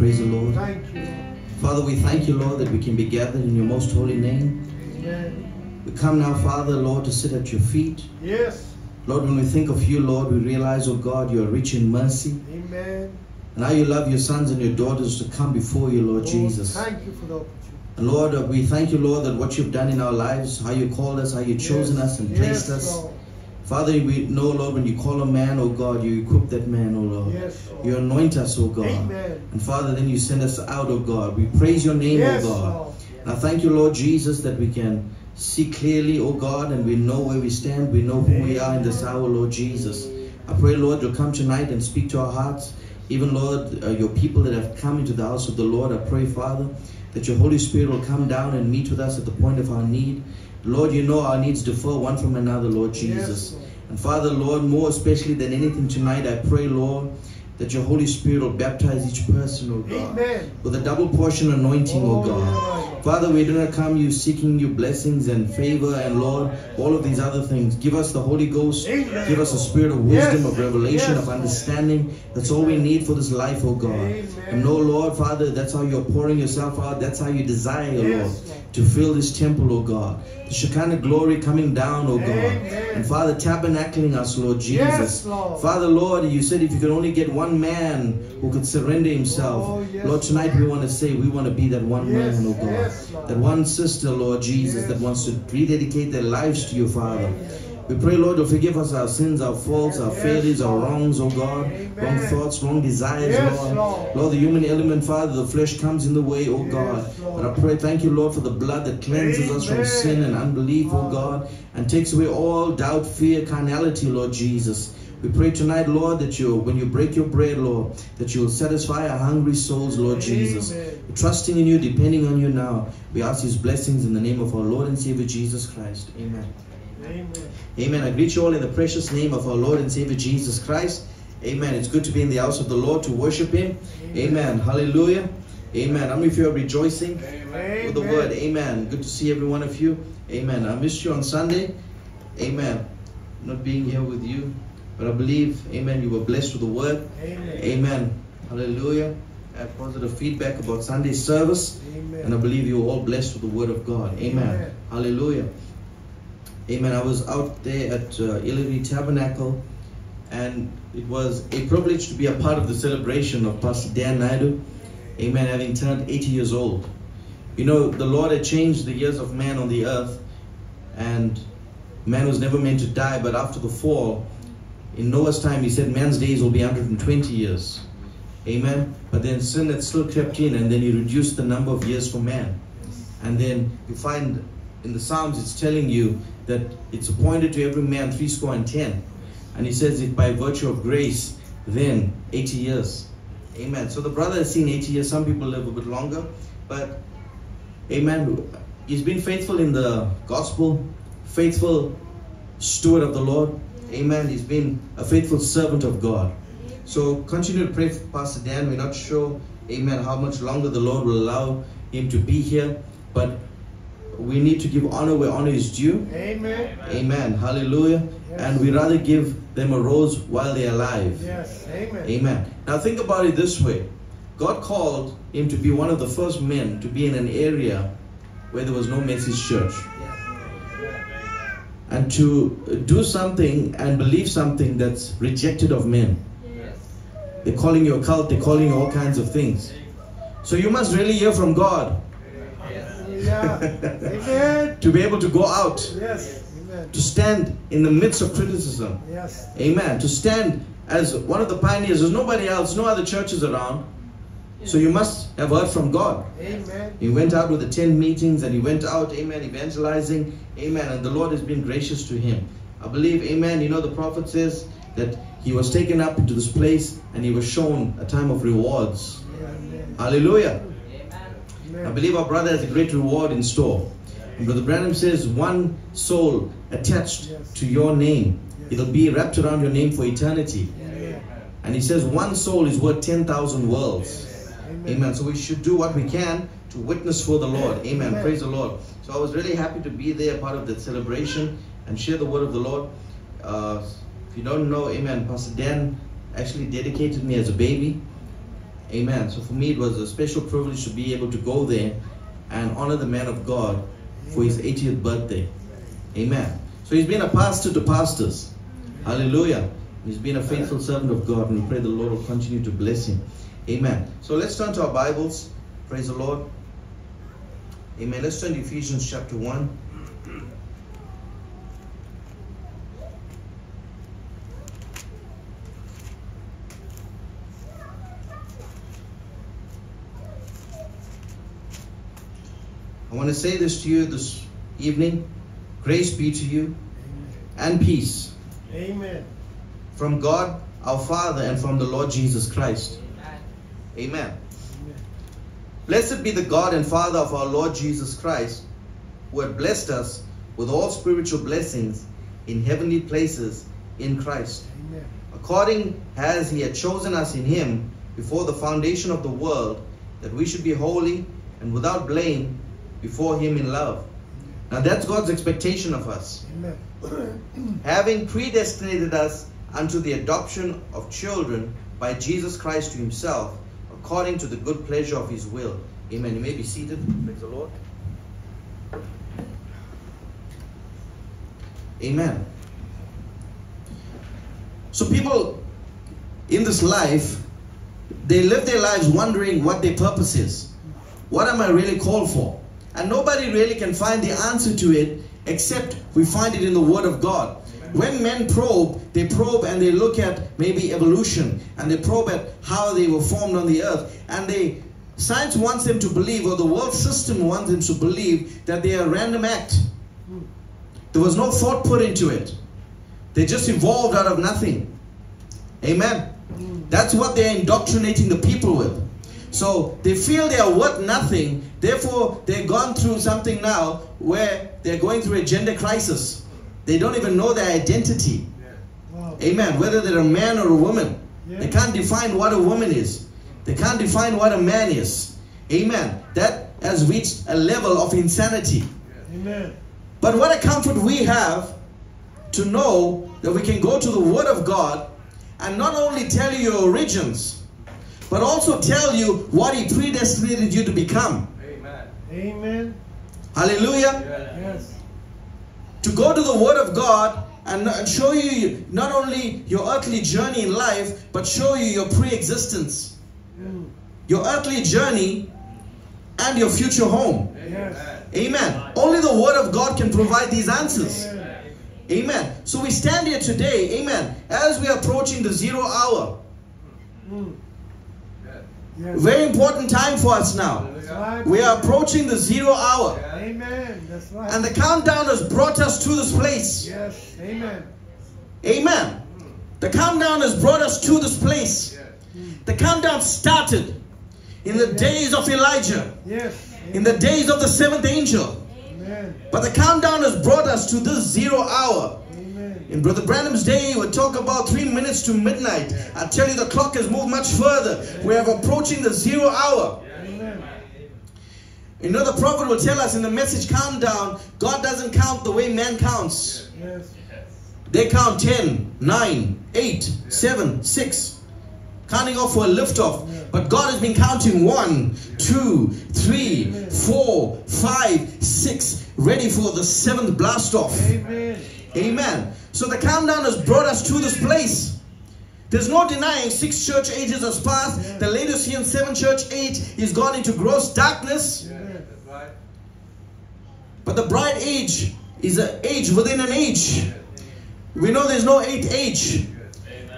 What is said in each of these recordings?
Praise the Lord. Thank you. Father, we thank you, Lord, that we can be gathered in your most holy name. Amen. We come now, Father, Lord, to sit at your feet. Yes. Lord, when we think of you, Lord, we realize, oh God, you are rich in mercy. Amen. And how you love your sons and your daughters to come before you, Lord Oh, Jesus. Thank you for the opportunity. And Lord, we thank you, Lord, that what you've done in our lives, how you called us, how you've chosen Yes. us and yes, placed us. Lord. Father, we know, Lord, when you call a man, oh God, you equip that man, oh Lord. Yes, Lord. You anoint us, oh God. Amen. And Father, then you send us out, oh God. We praise your name, Yes, oh God. Lord. And I thank you, Lord Jesus, that we can see clearly, oh God, and we know where we stand. We know who we are in this hour, Lord Jesus. I pray, Lord, you'll come tonight and speak to our hearts. Even, Lord, uh, your people that have come into the house of the Lord, I pray, Father, that your Holy Spirit will come down and meet with us at the point of our need. Lord, you know our needs differ one from another, Lord Jesus. Yes, And Father, Lord, more especially than anything tonight, I pray, Lord, that your Holy Spirit will baptize each person, oh God, Amen. with a double portion anointing, oh Oh, God. yeah. Father, we do not come you seeking your blessings and favor and Lord, all of these other things. Give us the Holy Ghost. Amen. Give us a spirit of wisdom, Yes. of revelation, Yes, of understanding. That's all we need for this life, oh God. Amen. And know, Lord, Father, that's how you're pouring yourself out. That's how you desire, Yes, Lord, Lord. To fill this temple, oh God. The Shekinah glory coming down, oh God. Amen. And Father, tabernacling us, Lord Jesus. Yes, Lord. Father, Lord, you said if you could only get one man who could surrender himself. Oh, yes, Lord, tonight we want to say we want to be that one Yes, man, O God. that one sister, Lord Jesus, that wants to rededicate their lives to you, Father. We pray, Lord, to forgive us our sins, our faults, our Yes, failures, our wrongs, oh God, Amen. wrong thoughts, wrong desires, Yes, Lord. Lord. Lord, the human element, Father, the flesh comes in the way, oh Yes, God. Lord. And I pray, thank you, Lord, for the blood that cleanses us from sin and unbelief, oh God, and takes away all doubt, fear, carnality, Lord Jesus. We pray tonight, Lord, that you, when you break your bread, Lord, that you will satisfy our hungry souls, Lord Jesus. Amen. Trusting in you, depending on you now. We ask these blessings in the name of our Lord and Savior Jesus Christ. Amen. Amen. Amen. I greet you all in the precious name of our Lord and Savior Jesus Christ. Amen. It's good to be in the house of the Lord to worship Him. Amen. Hallelujah. Amen. How many of you are rejoicing with the word? Amen. Good to see every one of you. Amen. I missed you on Sunday. Amen. Not being here with you, but I believe, Amen, you were blessed with the word. Amen. Amen. Hallelujah. I have positive feedback about Sunday's service. Amen. And I believe you're all blessed with the word of God. Amen. Amen. Hallelujah. Amen. I was out there at uh, Tabernacle and it was a privilege to be a part of the celebration of Pastor Dan Naidu. Amen. Having turned 80 years old. You know, the Lord had changed the years of man on the earth and man was never meant to die, but after the fall, in Noah's time, he said man's days will be 120 years. Amen. But then sin had still crept in, and then he reduced the number of years for man. And then you find in the Psalms it's telling you that it's appointed to every man three score and ten. And he says it by virtue of grace, then 80 years. Amen. So the brother has seen 80 years. Some people live a bit longer. But, amen. He's been faithful in the gospel, faithful steward of the Lord. Amen. He's been a faithful servant of God. So continue to pray for Pastor Dan. We're not sure, amen, how much longer the Lord will allow him to be here. But we need to give honor where honor is due. Amen. Amen. Hallelujah. Yes. And we rather give them a rose while they're alive. Yes. Amen. Amen. Now think about it this way. God called him to be one of the first men to be in an area where there was no message church. And to do something and believe something that's rejected of men. Yes. They're calling you a cult, they're calling you all kinds of things. So you must really hear from God Yeah. Amen. to be able to go out, Yes. Amen. to stand in the midst of criticism. Yes. Amen. To stand as one of the pioneers. There's nobody else, no other churches around. So you must have heard from God. Amen. He went out with the 10 meetings and he went out, amen, evangelizing, amen, and the Lord has been gracious to him. I believe, amen, you know, the prophet says that he was taken up into this place and he was shown a time of rewards. Amen. Hallelujah. I believe our brother has a great reward in store. And Brother Branham says, one soul attached to your name, it'll be wrapped around your name for eternity. And he says, one soul is worth 10,000 worlds. Amen. So we should do what we can to witness for the Lord. Amen. Amen. Praise the Lord. So I was really happy to be there, part of that celebration, and share the word of the Lord. Uh, if you don't know, Amen. Pastor Dan actually dedicated me as a baby, Amen. So for me, it was a special privilege to be able to go there and honor the man of God for his 80th birthday. Amen. So he's been a pastor to pastors. Hallelujah. He's been a faithful servant of God, and we pray the Lord will continue to bless him. Amen. So let's turn to our Bibles. Praise the Lord. Amen. Let's turn to Ephesians chapter 1. I want to say this to you this evening. Grace be to you and peace Amen. from God our Father and from the Lord Jesus Christ. Amen. Amen. Blessed be the God and Father of our Lord Jesus Christ, who had blessed us with all spiritual blessings in heavenly places in Christ, Amen. according as he had chosen us in him before the foundation of the world, that we should be holy and without blame before him in love. Now that's God's expectation of us. Amen. having predestinated us unto the adoption of children by Jesus Christ to himself, according to the good pleasure of his will. Amen. You may be seated. Praise the Lord. Amen. So people in this life, they live their lives wondering what their purpose is. What am I really called for? And nobody really can find the answer to it except we find it in the Word of God. When men probe, they probe and they look at maybe evolution and they probe at how they were formed on the earth. And they science wants them to believe, or the world system wants them to believe, that they are a random act. There was no thought put into it. They just evolved out of nothing. Amen. Mm. That's what they're indoctrinating the people with. So they feel they are worth nothing. Therefore, they've gone through something now where they're going through a gender crisis. They don't even know their identity. Wow. Amen. Whether they're a man or a woman. They can't define what a woman is. They can't define what a man is. Amen. That has reached a level of insanity. Amen. But what a comfort we have to know that we can go to the Word of God and not only tell you your origins, but also tell you what He predestinated you to become. Amen. Amen. Hallelujah. Yes. To go to the Word of God and and show you not only your earthly journey in life, but show you your pre existence, Mm. your earthly journey, and your future home. Yes. Amen. Only the Word of God can provide these answers. Amen. Amen. So we stand here today, amen, as we are approaching the zero hour. Mm. Yes. Yes. Very important time for us now. Right. We are approaching the zero hour. Amen. That's right. And the countdown has brought us to this place. yes. Amen. Amen. The countdown has brought us to this place. Yes. The countdown started in the days of Elijah, Yes. in the days of the seventh angel. Amen. But the countdown has brought us to this zero hour. In Brother Branham's day, he would talk about three minutes to midnight. I tell you, the clock has moved much further. We are approaching the zero hour. You know, the prophet will tell us in the message countdown, God doesn't count the way man counts. They count 10, 9, 8, 7, 6, counting off for a liftoff. But God has been counting 1, 2, 3, 4, 5, 6, ready for the seventh blast off. Amen. So the countdown has brought us to this place. There's no denying six church ages has passed. The Laodicean seven church age is gone into gross darkness. That's right. But the bride age is an age within an age. We know there's no eighth age.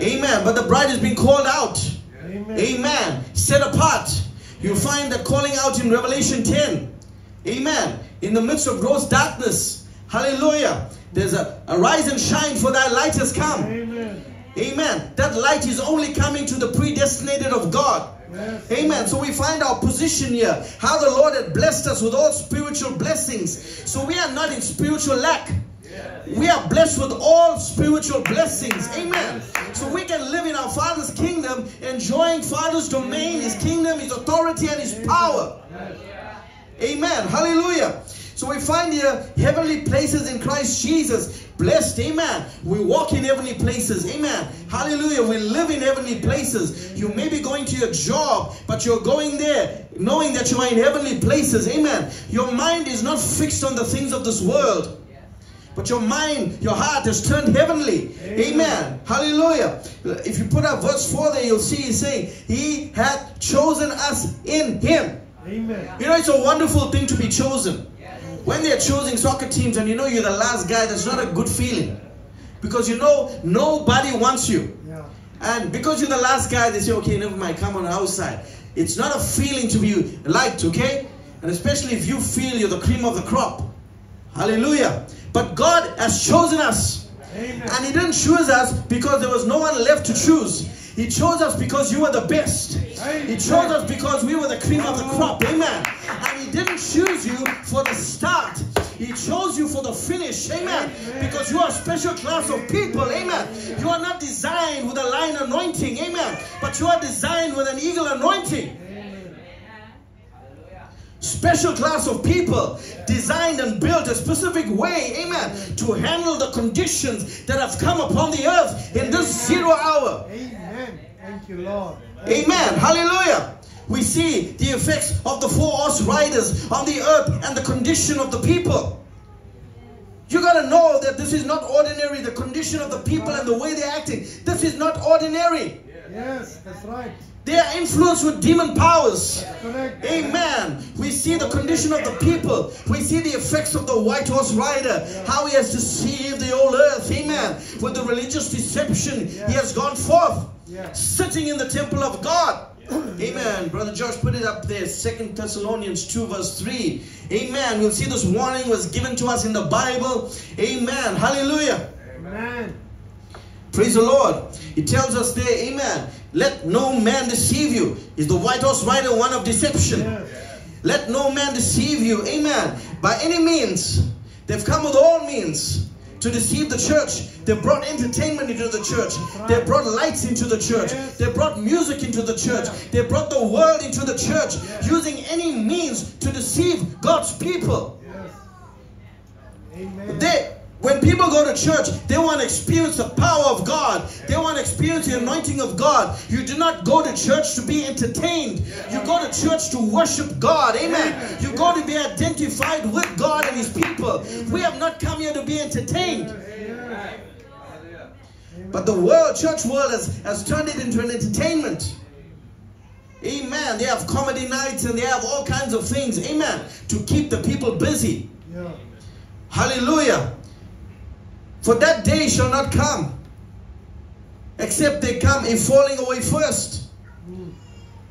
Amen. But the bride is being called out. Amen. Amen. Set apart. You find the calling out in Revelation 10. Amen. In the midst of gross darkness. Hallelujah. There's a arise and shine for thy light has come. Amen. Amen. That light is only coming to the predestinated of God. Yes. Amen. So we find our position here. How the Lord had blessed us with all spiritual blessings. So we are not in spiritual lack. We are blessed with all spiritual blessings. Amen. So we can live in our Father's kingdom, enjoying Father's domain, His kingdom, His authority, and His power. Amen. Hallelujah. So we find here heavenly places in Christ Jesus. Blessed, amen. We walk in heavenly places, amen. Hallelujah. We live in heavenly places. You may be going to your job, but you're going there knowing that you are in heavenly places, amen. Your mind is not fixed on the things of this world. But your mind, your heart is turned heavenly. Amen. Amen. Hallelujah. If you put up verse 4 there, you'll see he's saying, He hath chosen us in Him. Amen. You know, it's a wonderful thing to be chosen. When they're choosing soccer teams and you know you're the last guy, that's not a good feeling. Because you know nobody wants you. Yeah. And because you're the last guy, they say, okay, never mind, come on outside. It's not a feeling to be liked, okay? And especially if you feel you're the cream of the crop. Hallelujah. But God has chosen us. Amen. And He didn't choose us because there was no one left to choose. He chose us because you were the best. He chose us because we were the cream of the crop. Amen. And He didn't choose you for the chose you for the finish. Amen. Because you are a special class of people. Amen. You are not designed with a lion anointing. Amen. But you are designed with an eagle anointing. Special class of people designed and built a specific way, amen, to handle the conditions that have come upon the earth in this zero hour. Amen. Thank you, Lord. Amen. Hallelujah. We see the effects of the four horse riders on the earth and the condition of the people. You got to know that this is not ordinary. The condition of the people and the way they're acting. This is not ordinary. Yes, that's right. They are influenced with demon powers. Correct. Amen. We see the condition of the people. We see the effects of the white horse rider. How he has deceived the whole earth. Amen. With the religious deception, he has gone forth. Yes. Sitting in the temple of God. Amen. Brother Josh, put it up there. Second Thessalonians 2, verse 3. Amen. We'll see this warning was given to us in the Bible. Amen. Hallelujah. Amen. Praise the Lord. It tells us there, Amen. Let no man deceive you. Is the white horse rider one of deception? Yes. Let no man deceive you. Amen. By any means. They've come with all means to deceive the church. They brought entertainment into the church. They brought lights into the church. They brought music into the church. They brought the world into the church using any means to deceive God's people. Amen. They, when people go to church, they want to experience the power of God. They want to experience the anointing of God. You do not go to church to be entertained. You go to church to worship God. Amen. You go to be identified with God and His people. We have not come here to be entertained. But the world, church world, has, has turned it into an entertainment. Amen. They have comedy nights and they have all kinds of things. Amen. To keep the people busy. Hallelujah. For that day shall not come, except they come in falling away first.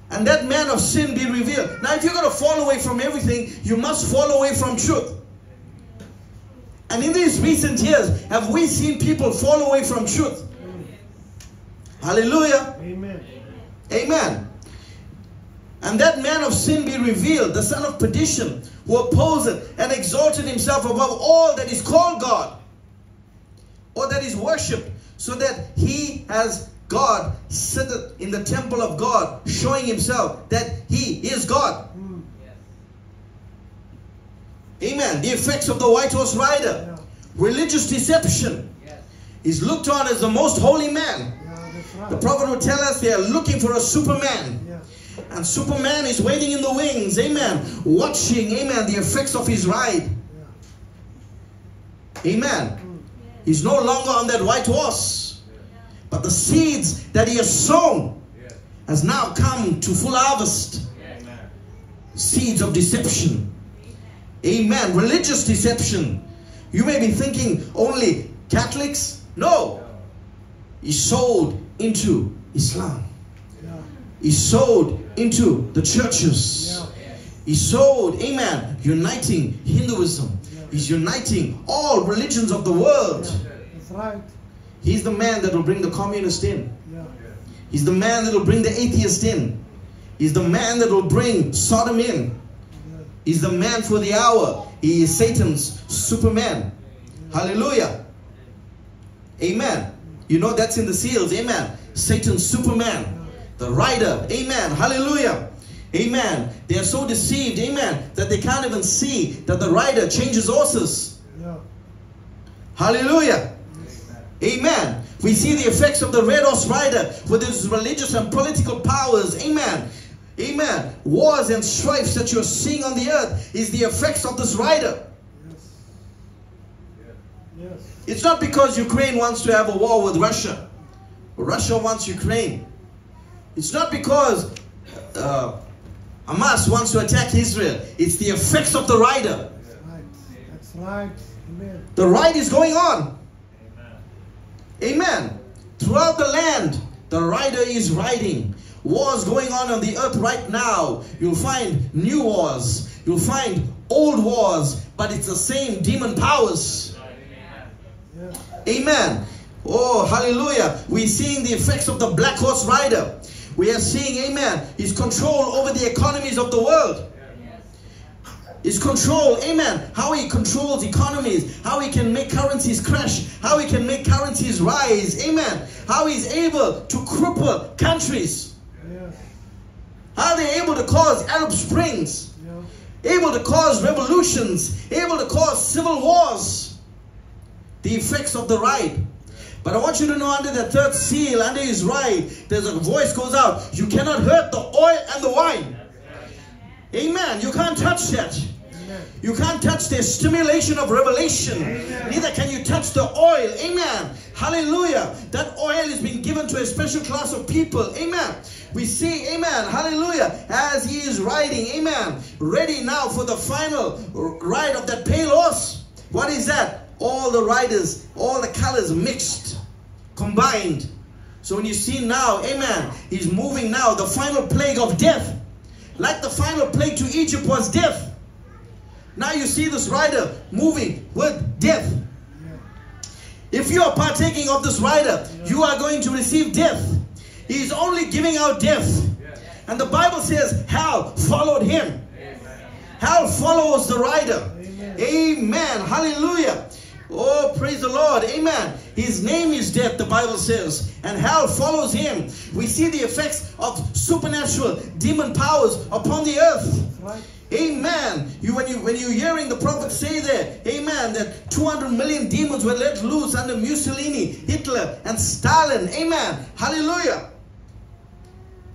And that man of sin be revealed. Now, if you're going to fall away from everything, you must fall away from truth. And in these recent years, have we seen people fall away from truth? Hallelujah. Amen. Amen. And that man of sin be revealed, the son of perdition, who opposed and exalted himself above all that is called God or that is worshipped, so that he has God sitteth in the temple of God, showing himself that he is God. Mm. Amen. The effects of the white horse rider, Yeah. religious deception, is looked on as the most holy man. Yeah, that's The prophet would tell us they are looking for a superman. Yeah. And Superman is waiting in the wings, amen, watching, amen, the effects of his ride. Amen. He's no longer on that white horse. But the seeds that he has sown has now come to full harvest. Seeds of deception. Amen. Religious deception. You may be thinking only Catholics. No. He sold into Islam. Yeah. He sowed into the churches. Yeah. He sowed, amen, uniting Hinduism. He's uniting all religions of the world. That's right. He's the man that will bring the communist in. Yeah. He's the man that will bring the atheist in. He's the man that will bring Sodom in. He's the man for the hour. He is Satan's Superman. Hallelujah. Amen. You know that's in the seals. Amen. Satan's Superman. The rider. Amen. Hallelujah. Amen. They are so deceived, amen, that they can't even see that the rider changes horses. Yeah. Hallelujah. Amen. We see the effects of the red horse rider with his religious and political powers. Amen. Amen. Wars and strifes that you're seeing on the earth is the effects of this rider. Yes. Yes. It's not because Ukraine wants to have a war with Russia. Russia wants Ukraine. It's not because uh, Hamas wants to attack Israel. It's the effects of the rider. That's right. That's right. Amen. The ride is going on. Amen. Throughout the land, the rider is riding. Wars going on on the earth right now. You'll find new wars. You'll find old wars, but it's the same demon powers. Yes. Amen. Oh, hallelujah. We're seeing the effects of the black horse rider. We are seeing, amen, his control over the economies of the world. His control, amen. How he controls economies, how he can make currencies crash, how he can make currencies rise, amen. How he's able to cripple countries, Yes. how they're able to cause Arab Springs, Yeah. able to cause revolutions, able to cause civil wars. The effects of the ride. But I want you to know under the third seal, under his ride, there's a voice goes out. You cannot hurt the oil and the wine. Amen. You can't touch that. You can't touch the stimulation of revelation. Neither can you touch the oil. Amen. Hallelujah. That oil has been given to a special class of people. Amen. We see, amen. Hallelujah. As he is riding, amen. Ready now for the final ride of that pale horse. What is that? All the riders, all the colors mixed, combined. So when you see now, amen, he's moving now, the final plague of death. Like the final plague to Egypt was death. Now you see this rider moving with death. If you are partaking of this rider, you are going to receive death. He is only giving out death. And the Bible says hell followed him. Hell follows the rider. Amen. Amen. Hallelujah. Oh, praise the Lord. Amen. His name is death, the Bible says, and hell follows him. We see the effects of supernatural demon powers upon the earth. Right. Amen. You when you when you're hearing the prophet say there, Amen, that 200 million demons were let loose under Mussolini, Hitler, and Stalin. Amen. Hallelujah.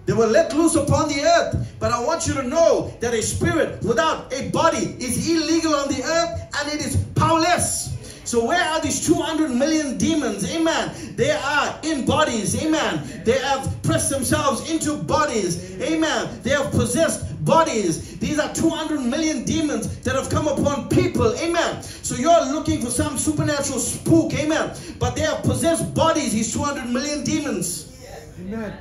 They were let loose upon the earth. But I want you to know that a spirit without a body is illegal on the earth and it is powerless. So where are these 200 million demons? Amen. They are in bodies. Amen. They have pressed themselves into bodies. Amen. They have possessed bodies. These are 200 million demons that have come upon people. Amen. So you're looking for some supernatural spook. Amen. But they have possessed bodies, these 200 million demons. Amen.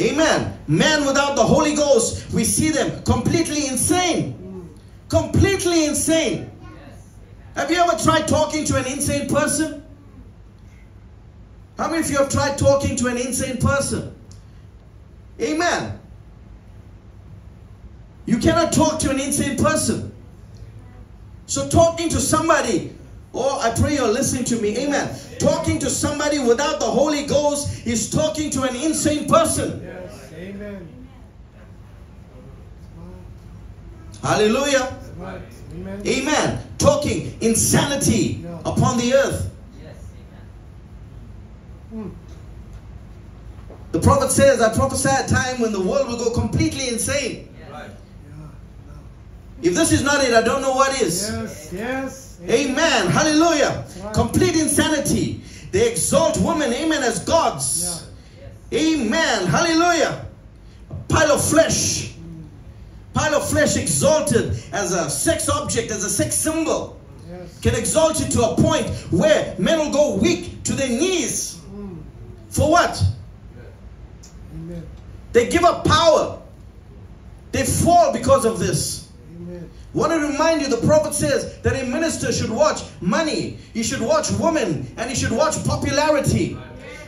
Amen. Man without the Holy Ghost, we see them completely insane. Completely insane. Have you ever tried talking to an insane person? How many of you have tried talking to an insane person? Amen. You cannot talk to an insane person. So talking to somebody, oh, I pray you're listening to me. Amen. Talking to somebody without the Holy Ghost is talking to an insane person. Yes. Amen. Hallelujah. Right. Amen. Amen. Talking insanity Yeah. upon the earth. Mm. The prophet says, I prophesy a time when the world will go completely insane. Yeah. If this is not it, I don't know what is. Yes. Yes. Amen. Hallelujah. right. Complete insanity. They exalt women, amen, as gods. Amen. Hallelujah. A pile of flesh. Pile of flesh exalted as a sex object, as a sex symbol. Yes. Can exalt you to a point where men will go weak to their knees. Mm. For what? Amen. They give up power. They fall because of this. Amen. Want to remind you, the prophet says that a minister should watch money, he should watch women, and he should watch popularity.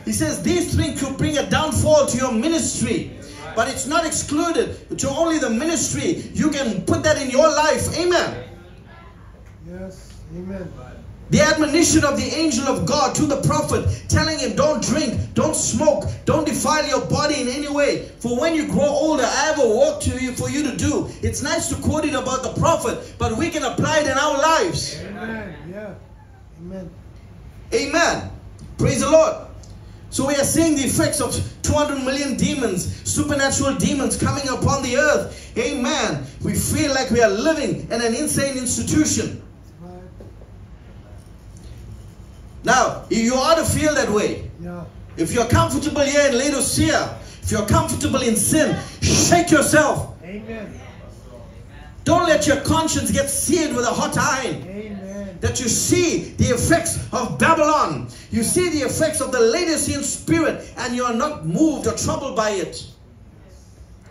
He says these things could bring a downfall to your ministry. But it's not excluded to only the ministry. You can put that in your life. Amen. Yes. Amen. The admonition of the angel of God to the prophet, telling him, Don't drink, don't smoke, don't defile your body in any way. For when you grow older, I have a work to you for you to do. It's nice to quote it about the prophet, but we can apply it in our lives. Amen. Yeah. Amen. Amen. Praise the Lord. So we are seeing the effects of 200 million demons, supernatural demons coming upon the earth. Amen. We feel like we are living in an insane institution. Now, you ought to feel that way. Yeah. If you're comfortable here in Laodicea, if you're comfortable in sin, shake yourself. Amen. Don't let your conscience get seared with a hot iron. Amen. That you see the effects of Babylon. You see the effects of the Laodicean spirit and you are not moved or troubled by it.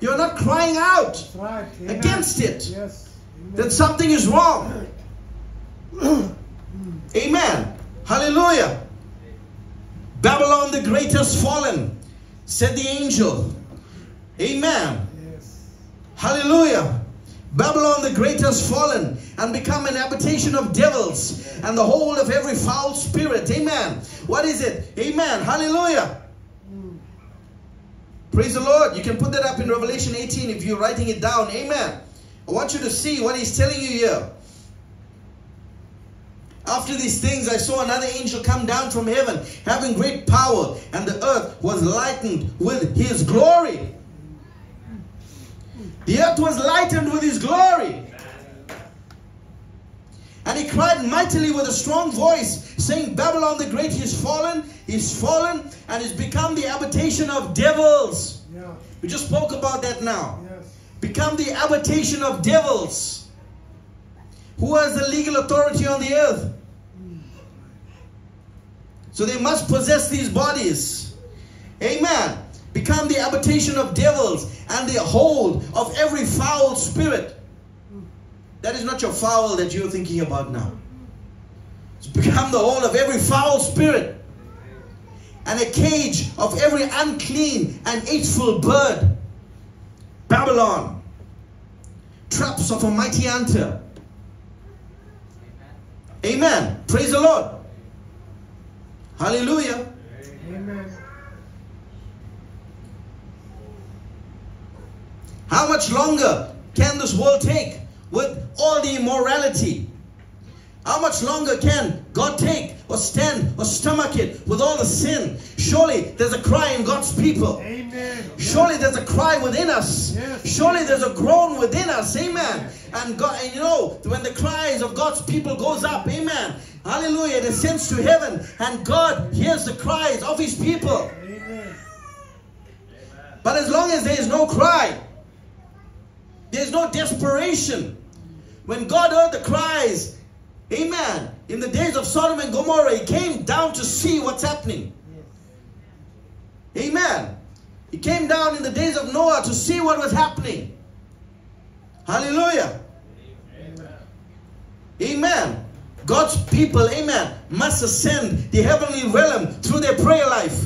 You're not crying out right. Against it. Yes. That something is wrong. Amen. Hallelujah. Babylon the great has fallen, said the angel. Amen. Yes. Hallelujah. Babylon the great has fallen and become an habitation of devils and the hold of every foul spirit. Amen. What is it? Amen. Hallelujah. Praise the Lord. You can put that up in Revelation 18 if you're writing it down. Amen. I want you to see what he's telling you here. After these things, I saw another angel come down from heaven, having great power, and the earth was lightened with his glory. The earth was lightened with his glory. And he cried mightily with a strong voice, saying, Babylon the Great is fallen, is fallen, and is become the habitation of devils. Yeah. We just spoke about that now. Yes. Become the habitation of devils. Who has the legal authority on the earth? So they must possess these bodies. Amen. Become the habitation of devils and the hold of every foul spirit. That is not your foul that you're thinking about now. It's become the hold of every foul spirit and a cage of every unclean and hateful bird. Babylon, traps of a mighty hunter. Amen. Praise the Lord. Hallelujah. Amen. How much longer can this world take with all the immorality? How much longer can God take or stand or stomach it with all the sin? Surely there's a cry in God's people. Amen. Surely there's a cry within us. Yes. Surely there's a groan within us. Amen. And God, and you know, when the cries of God's people goes up, amen. Hallelujah. It ascends to heaven. And God hears the cries of his people. Amen. But as long as there is no cry, there's no desperation. When God heard the cries, amen, in the days of Sodom and Gomorrah, He came down to see what's happening. Amen. He came down in the days of Noah to see what was happening. Hallelujah. Amen. amen. God's people, amen, must ascend the heavenly realm through their prayer life.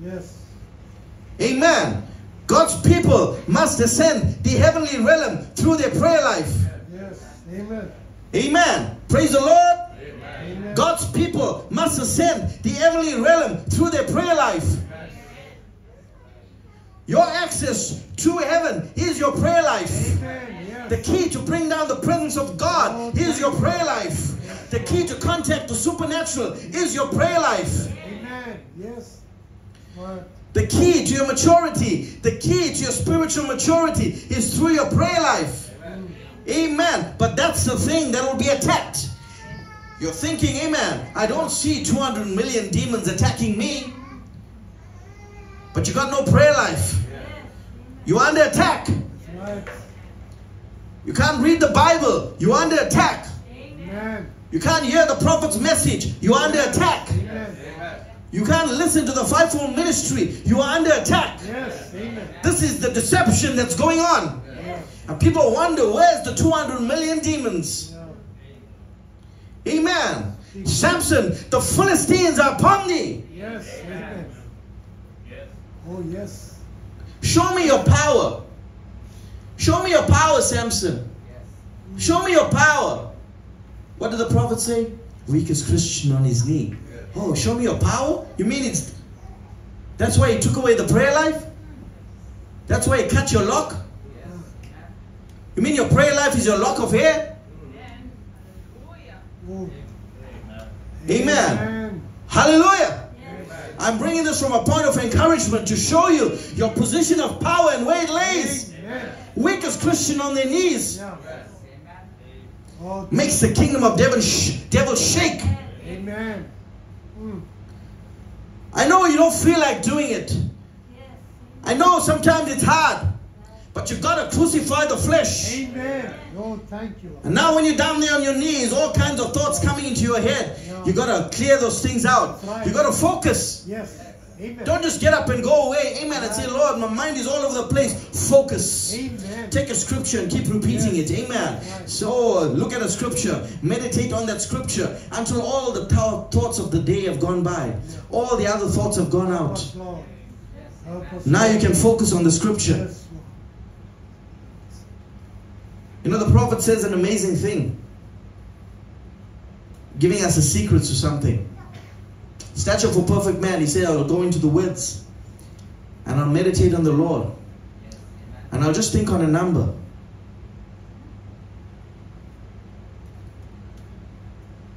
Yes. Amen. God's people must ascend the heavenly realm through their prayer life. Yes. Amen. Amen. Praise the Lord. Amen. God's people must ascend the heavenly realm through their prayer life. Your access to heaven is your prayer life. Amen. Yes. The key to bring down the presence of God is your prayer life. The key to contact the supernatural is your prayer life. Amen. Yes. Right. The key to your maturity, the key to your spiritual maturity is through your prayer life. Mm. Amen. But that's the thing that will be attacked. You're thinking, Amen, I don't see 200 million demons attacking me. But you got no prayer life. You're under attack. You can't read the Bible. You're under attack. Amen. You can't hear the prophet's message. You're under attack. Amen. You can't listen to the fivefold ministry. You are under attack. Yes. Amen. This is the deception that's going on. Yeah. And people wonder, where's the 200 million demons? Yeah. Amen. Samson, the Philistines are upon thee. Yes. Amen. Oh yes. Show me your power. Show me your power, Samson. Show me your power. What did the prophet say? Weakest Christian on his knee. Oh, show me your power? You mean it's that's why he took away the prayer life? That's why he cut your lock? You mean your prayer life is your lock of hair? Oh. Amen. Hallelujah. I'm bringing this from a point of encouragement to show you your position of power and where it lays. Amen. Weakest Christian on their knees Yeah. Makes the kingdom of devil, sh- devil shake. Amen. Mm. I know you don't feel like doing it. I know sometimes it's hard, but you've gotta crucify the flesh. Amen. Oh, thank you. And now, when you're down there on your knees, all kinds of thoughts coming into your head, you gotta clear those things out. You gotta focus. Yes. Amen. Don't just get up and go away. Amen. And say, Lord, my mind is all over the place. Focus. Amen. Take a scripture and keep repeating it. Amen. So look at a scripture. Meditate on that scripture until all the thoughts of the day have gone by. All the other thoughts have gone out. us, Lord. Help us, Now you can focus on the scripture. You know, the prophet says an amazing thing, giving us a secret to something. Stature for perfect man, he said, I'll go into the woods and I'll meditate on the Lord. And I'll just think on a number.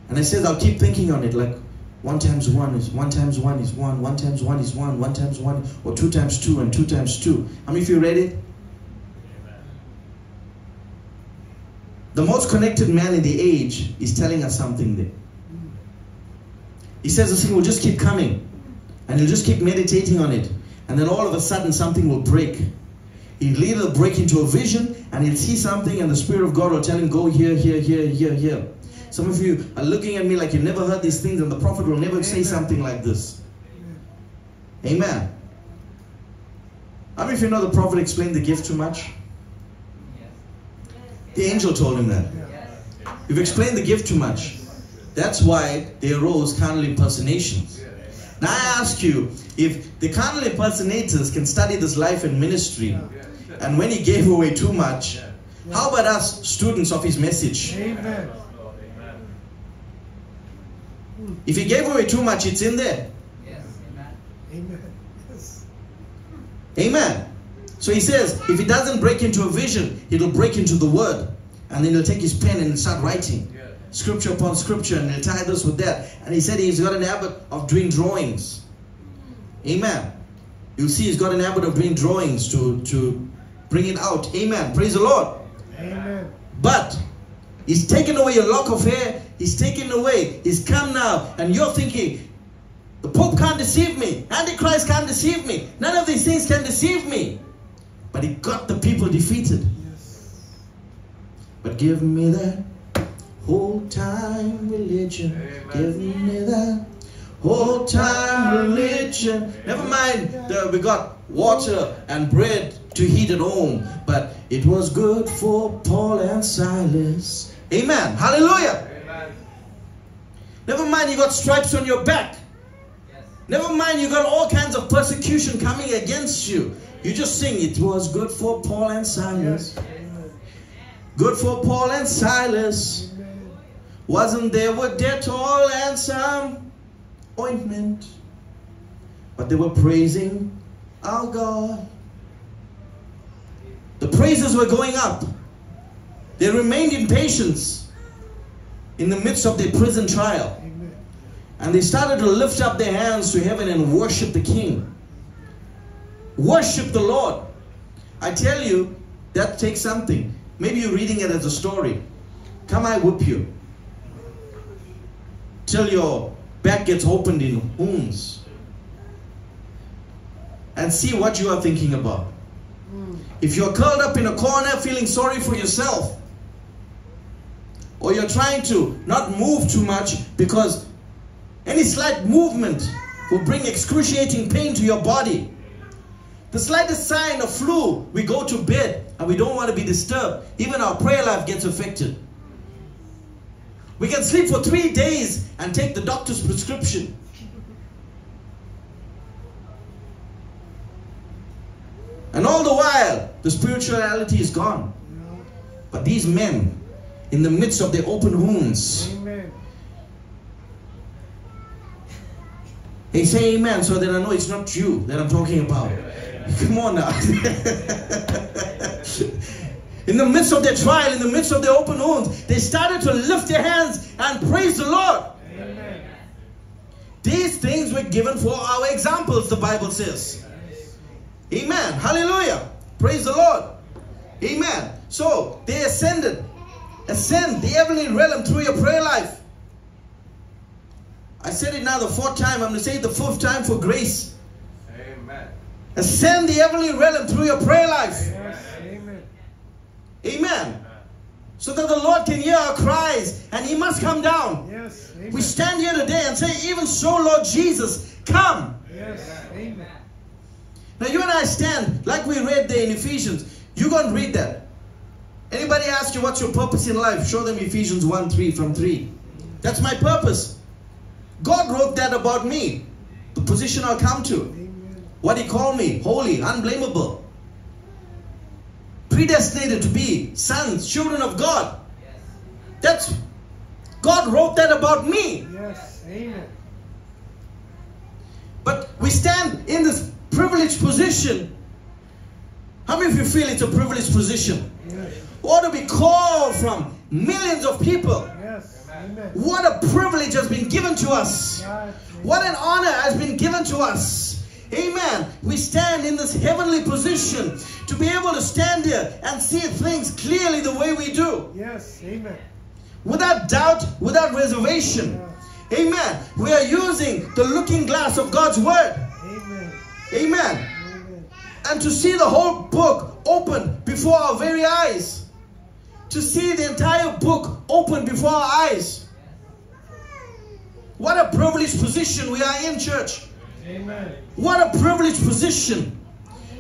And I said, I'll keep thinking on it like one times one is one times one is one, one times one is one, one times one, or two times two, and two times two. I mean, if you read it? The most connected man in the age is telling us something there. He says this thing will just keep coming. And he'll just keep meditating on it. And then all of a sudden something will break. He'll either break into a vision and he'll see something and the Spirit of God will tell him, go here, here, here, here, here. Some of you are looking at me like you've never heard these things and the prophet will never say something like this. Amen. How many of you know the prophet explained the gift too much? The angel told him that. You've explained the gift too much. That's why they arose carnal impersonations. Now I ask you, if the carnal impersonators can study this life and ministry, and when he gave away too much, how about us students of his message? Amen. If he gave away too much, it's in there. Amen. Yes. Amen. So he says, if he doesn't break into a vision, it'll break into the word. And then he'll take his pen and start writing. Scripture upon scripture, and tie this with that. And he said he's got an habit of doing drawings. Amen. You see, he's got an habit of doing drawings to, to bring it out. Amen. Praise the Lord. Amen. But he's taken away your lock of hair. He's taken away. He's come now. And you're thinking, the Pope can't deceive me. Antichrist can't deceive me. None of these things can deceive me. But he got the people defeated. Yes. But give me that whole time religion. Give me that whole time religion. Never mind, the, we got water and bread to heat at home. But it was good for Paul and Silas. Amen. Hallelujah. Never mind, you got stripes on your back. Never mind, you got all kinds of persecution coming against you. You just sing, it was good for Paul and Silas. Yes. Good for Paul and Silas. Wasn't there with Dettol and some ointment? But they were praising our God. The praises were going up. They remained in patience in the midst of their prison trial. Amen. And they started to lift up their hands to heaven and worship the King. Worship the Lord. I tell you, that takes something. Maybe you're reading it as a story. Come, I whip you. Till your back gets opened in wounds. And see what you are thinking about. Mm. If you're curled up in a corner feeling sorry for yourself, or you're trying to not move too much because any slight movement will bring excruciating pain to your body. The slightest sign of flu, we go to bed and we don't want to be disturbed. Even our prayer life gets affected. We can sleep for three days and take the doctor's prescription. And all the while, the spirituality is gone. But these men, in the midst of their open wounds. Amen. Hey, say amen so that I know it's not you that I'm talking about. Come on now. in the midst of their trial, in the midst of their open wounds, they started to lift their hands and praise the Lord. Amen. These things were given for our examples, the Bible says. Amen. Hallelujah. Praise the Lord. Amen. So they ascended. Ascend the heavenly realm through your prayer life. I said it now the fourth time. I'm going to say it the fifth time for grace. Amen. Ascend the heavenly realm through your prayer life. Amen. Amen. So that the Lord can hear our cries and He must come down. Yes. Amen. We stand here today and say, Even so, Lord Jesus, come. Yes. Amen. Now you and I stand like we read there in Ephesians. You go and read that. Anybody ask you what's your purpose in life? Show them Ephesians 1 3 from 3. That's my purpose. God wrote that about me. The position I'll come to. What He called me. Holy, unblameable. Predestinated to be sons, children of God. That's God wrote that about me. Yes. Amen. But we stand in this privileged position. How many of you feel it's a privileged position? Yes. Or to be called from millions of people. Yes. Amen. What a privilege has been given to us. Yes. What an honor has been given to us. Amen. We stand in this heavenly position to be able to stand here and see things clearly the way we do. Yes. Amen. Without doubt, without reservation. Amen. We are using the looking glass of God's word. Amen. Amen. Amen. and to see the whole book open before our very eyes. To see the entire book open before our eyes. What a privileged position we are in, church. Amen. What a privileged position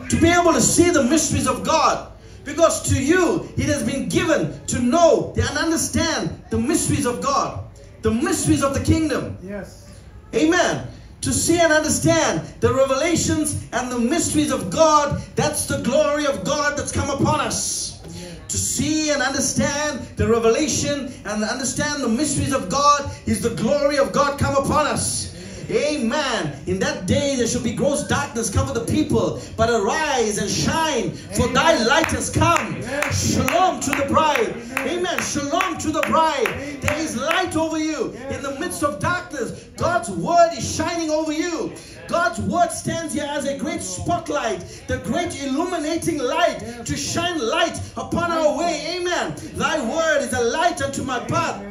to be able to see the mysteries of God. Because to you, it has been given to know and understand the mysteries of God, the mysteries of the kingdom. Yes. Amen. To see and understand the revelations and the mysteries of God, that's the glory of God that's come upon us. To see and understand the revelation and understand the mysteries of God is the glory of God come upon us. Amen. In that day there shall be gross darkness cover the people, but arise and shine, for thy light has come. Yes. Shalom to the bride. Amen. Shalom to the bride. There is light over you in the midst of darkness. God's word is shining over you. God's word stands here as a great spotlight, the great illuminating light to shine light upon our way. Amen. Thy word is a light unto my path Amen.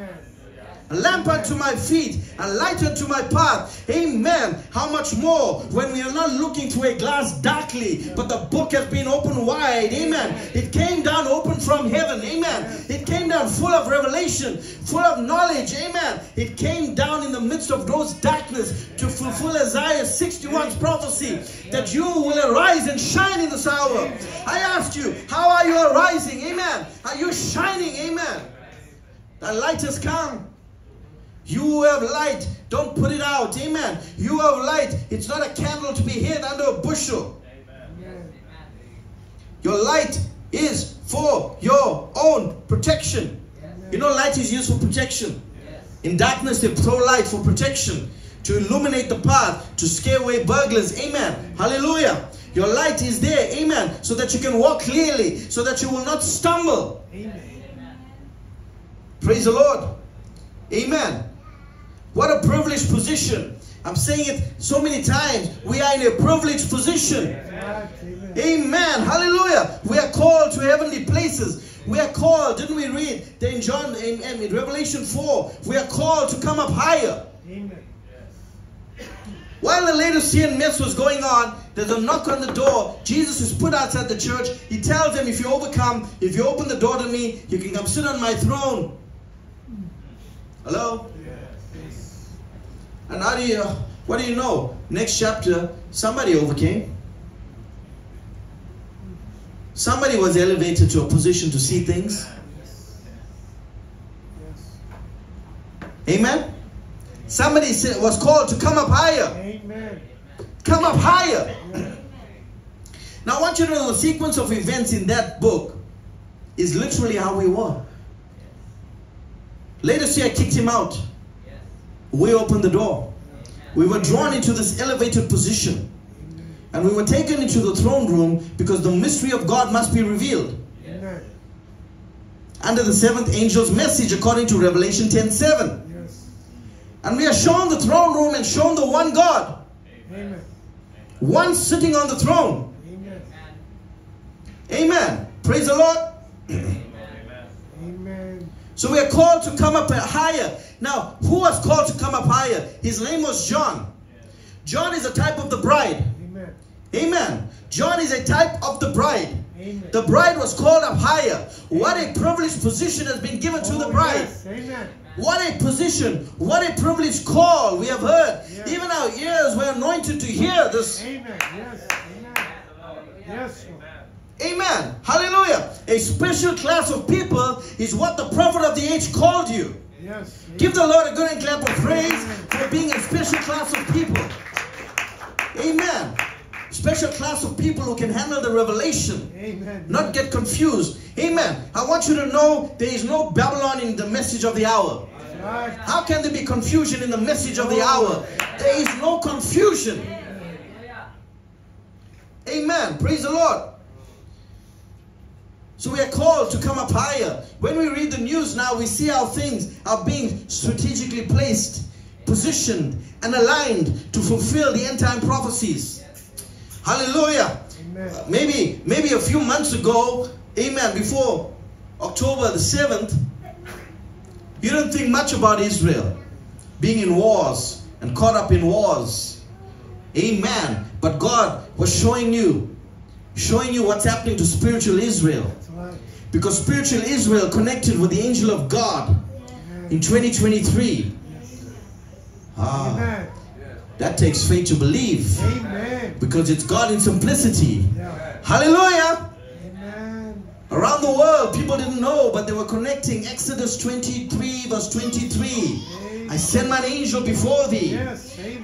A lamp unto my feet, a light unto my path. Amen. How much more when we are not looking through a glass darkly, but the book has been opened wide. Amen. It came down open from heaven. Amen. It came down full of revelation, full of knowledge. Amen. It came down in the midst of those darkness to fulfill Isaiah 61's prophecy that you will arise and shine in this hour. I asked you, how are you arising? Amen. Are you shining? Amen. The light has come. You have light. Don't put it out. Amen. You have light. It's not a candle to be hid under a bushel. Amen. Your light is for your own protection. You know, light is used for protection. In darkness, they throw light for protection, to illuminate the path, to scare away burglars. Amen. Hallelujah. Your light is there. Amen. So that you can walk clearly, so that you will not stumble. Amen. Praise the Lord. Amen. What a privileged position. I'm saying it so many times. We are in a privileged position. Right. Amen. Amen. Hallelujah. We are called to heavenly places. We are called, didn't we read in John in, in Revelation 4? We are called to come up higher. Amen. While the Laodicean mess was going on, there's a knock on the door. Jesus is put outside the church. He tells them, if you overcome, if you open the door to me, you can come sit on my throne. Hello? And how do you, what do you know? Next chapter, somebody overcame. Somebody was elevated to a position to see things. Amen? Somebody was called to come up higher. Amen. Come up higher. Now I want you to know the sequence of events in that book is literally how we were. Us say I kicked him out. We opened the door. We were drawn into this elevated position. And we were taken into the throne room because the mystery of God must be revealed. Amen. Under the seventh angel's message according to Revelation 10 7. Yes. And we are shown the throne room and shown the one God, Amen. one sitting on the throne. Amen. Amen. Praise the Lord. Amen. So we are called to come up higher. Now, who was called to come up higher? His name was John. John is a type of the bride. Amen. Amen. John is a type of the bride. Amen. The bride was called up higher. What a privileged position has been given to the Oh, bride. Yes. Amen. What a position. What a privileged call we have heard. Yeah. Even our ears were anointed to hear this. Amen. Yes. Amen. Yes. Amen. Hallelujah. A special class of people is what the prophet of the age called you. Yes. Give the Lord a good and clap of praise for being a special class of people. Amen. Special class of people who can handle the revelation, Amen. not get confused. Amen. I want you to know there is no Babylon in the message of the hour. Right. How can there be confusion in the message of the oh. hour? There is no confusion. Amen. Praise the Lord. So we are called to come up higher. When we read the news now, we see how things are being strategically placed, positioned, and aligned to fulfill the end time prophecies. Hallelujah. Amen. Uh, maybe, maybe a few months ago, amen, before October the 7th, you didn't think much about Israel being in wars and caught up in wars. Amen. But God was showing you, showing you what's happening to spiritual Israel. Because spiritual Israel connected with the angel of God in 2023. Ah, that takes faith to believe. Because it's God in simplicity. Hallelujah. Around the world, people didn't know, but they were connecting. Exodus 23, verse 23. I sent my angel before thee.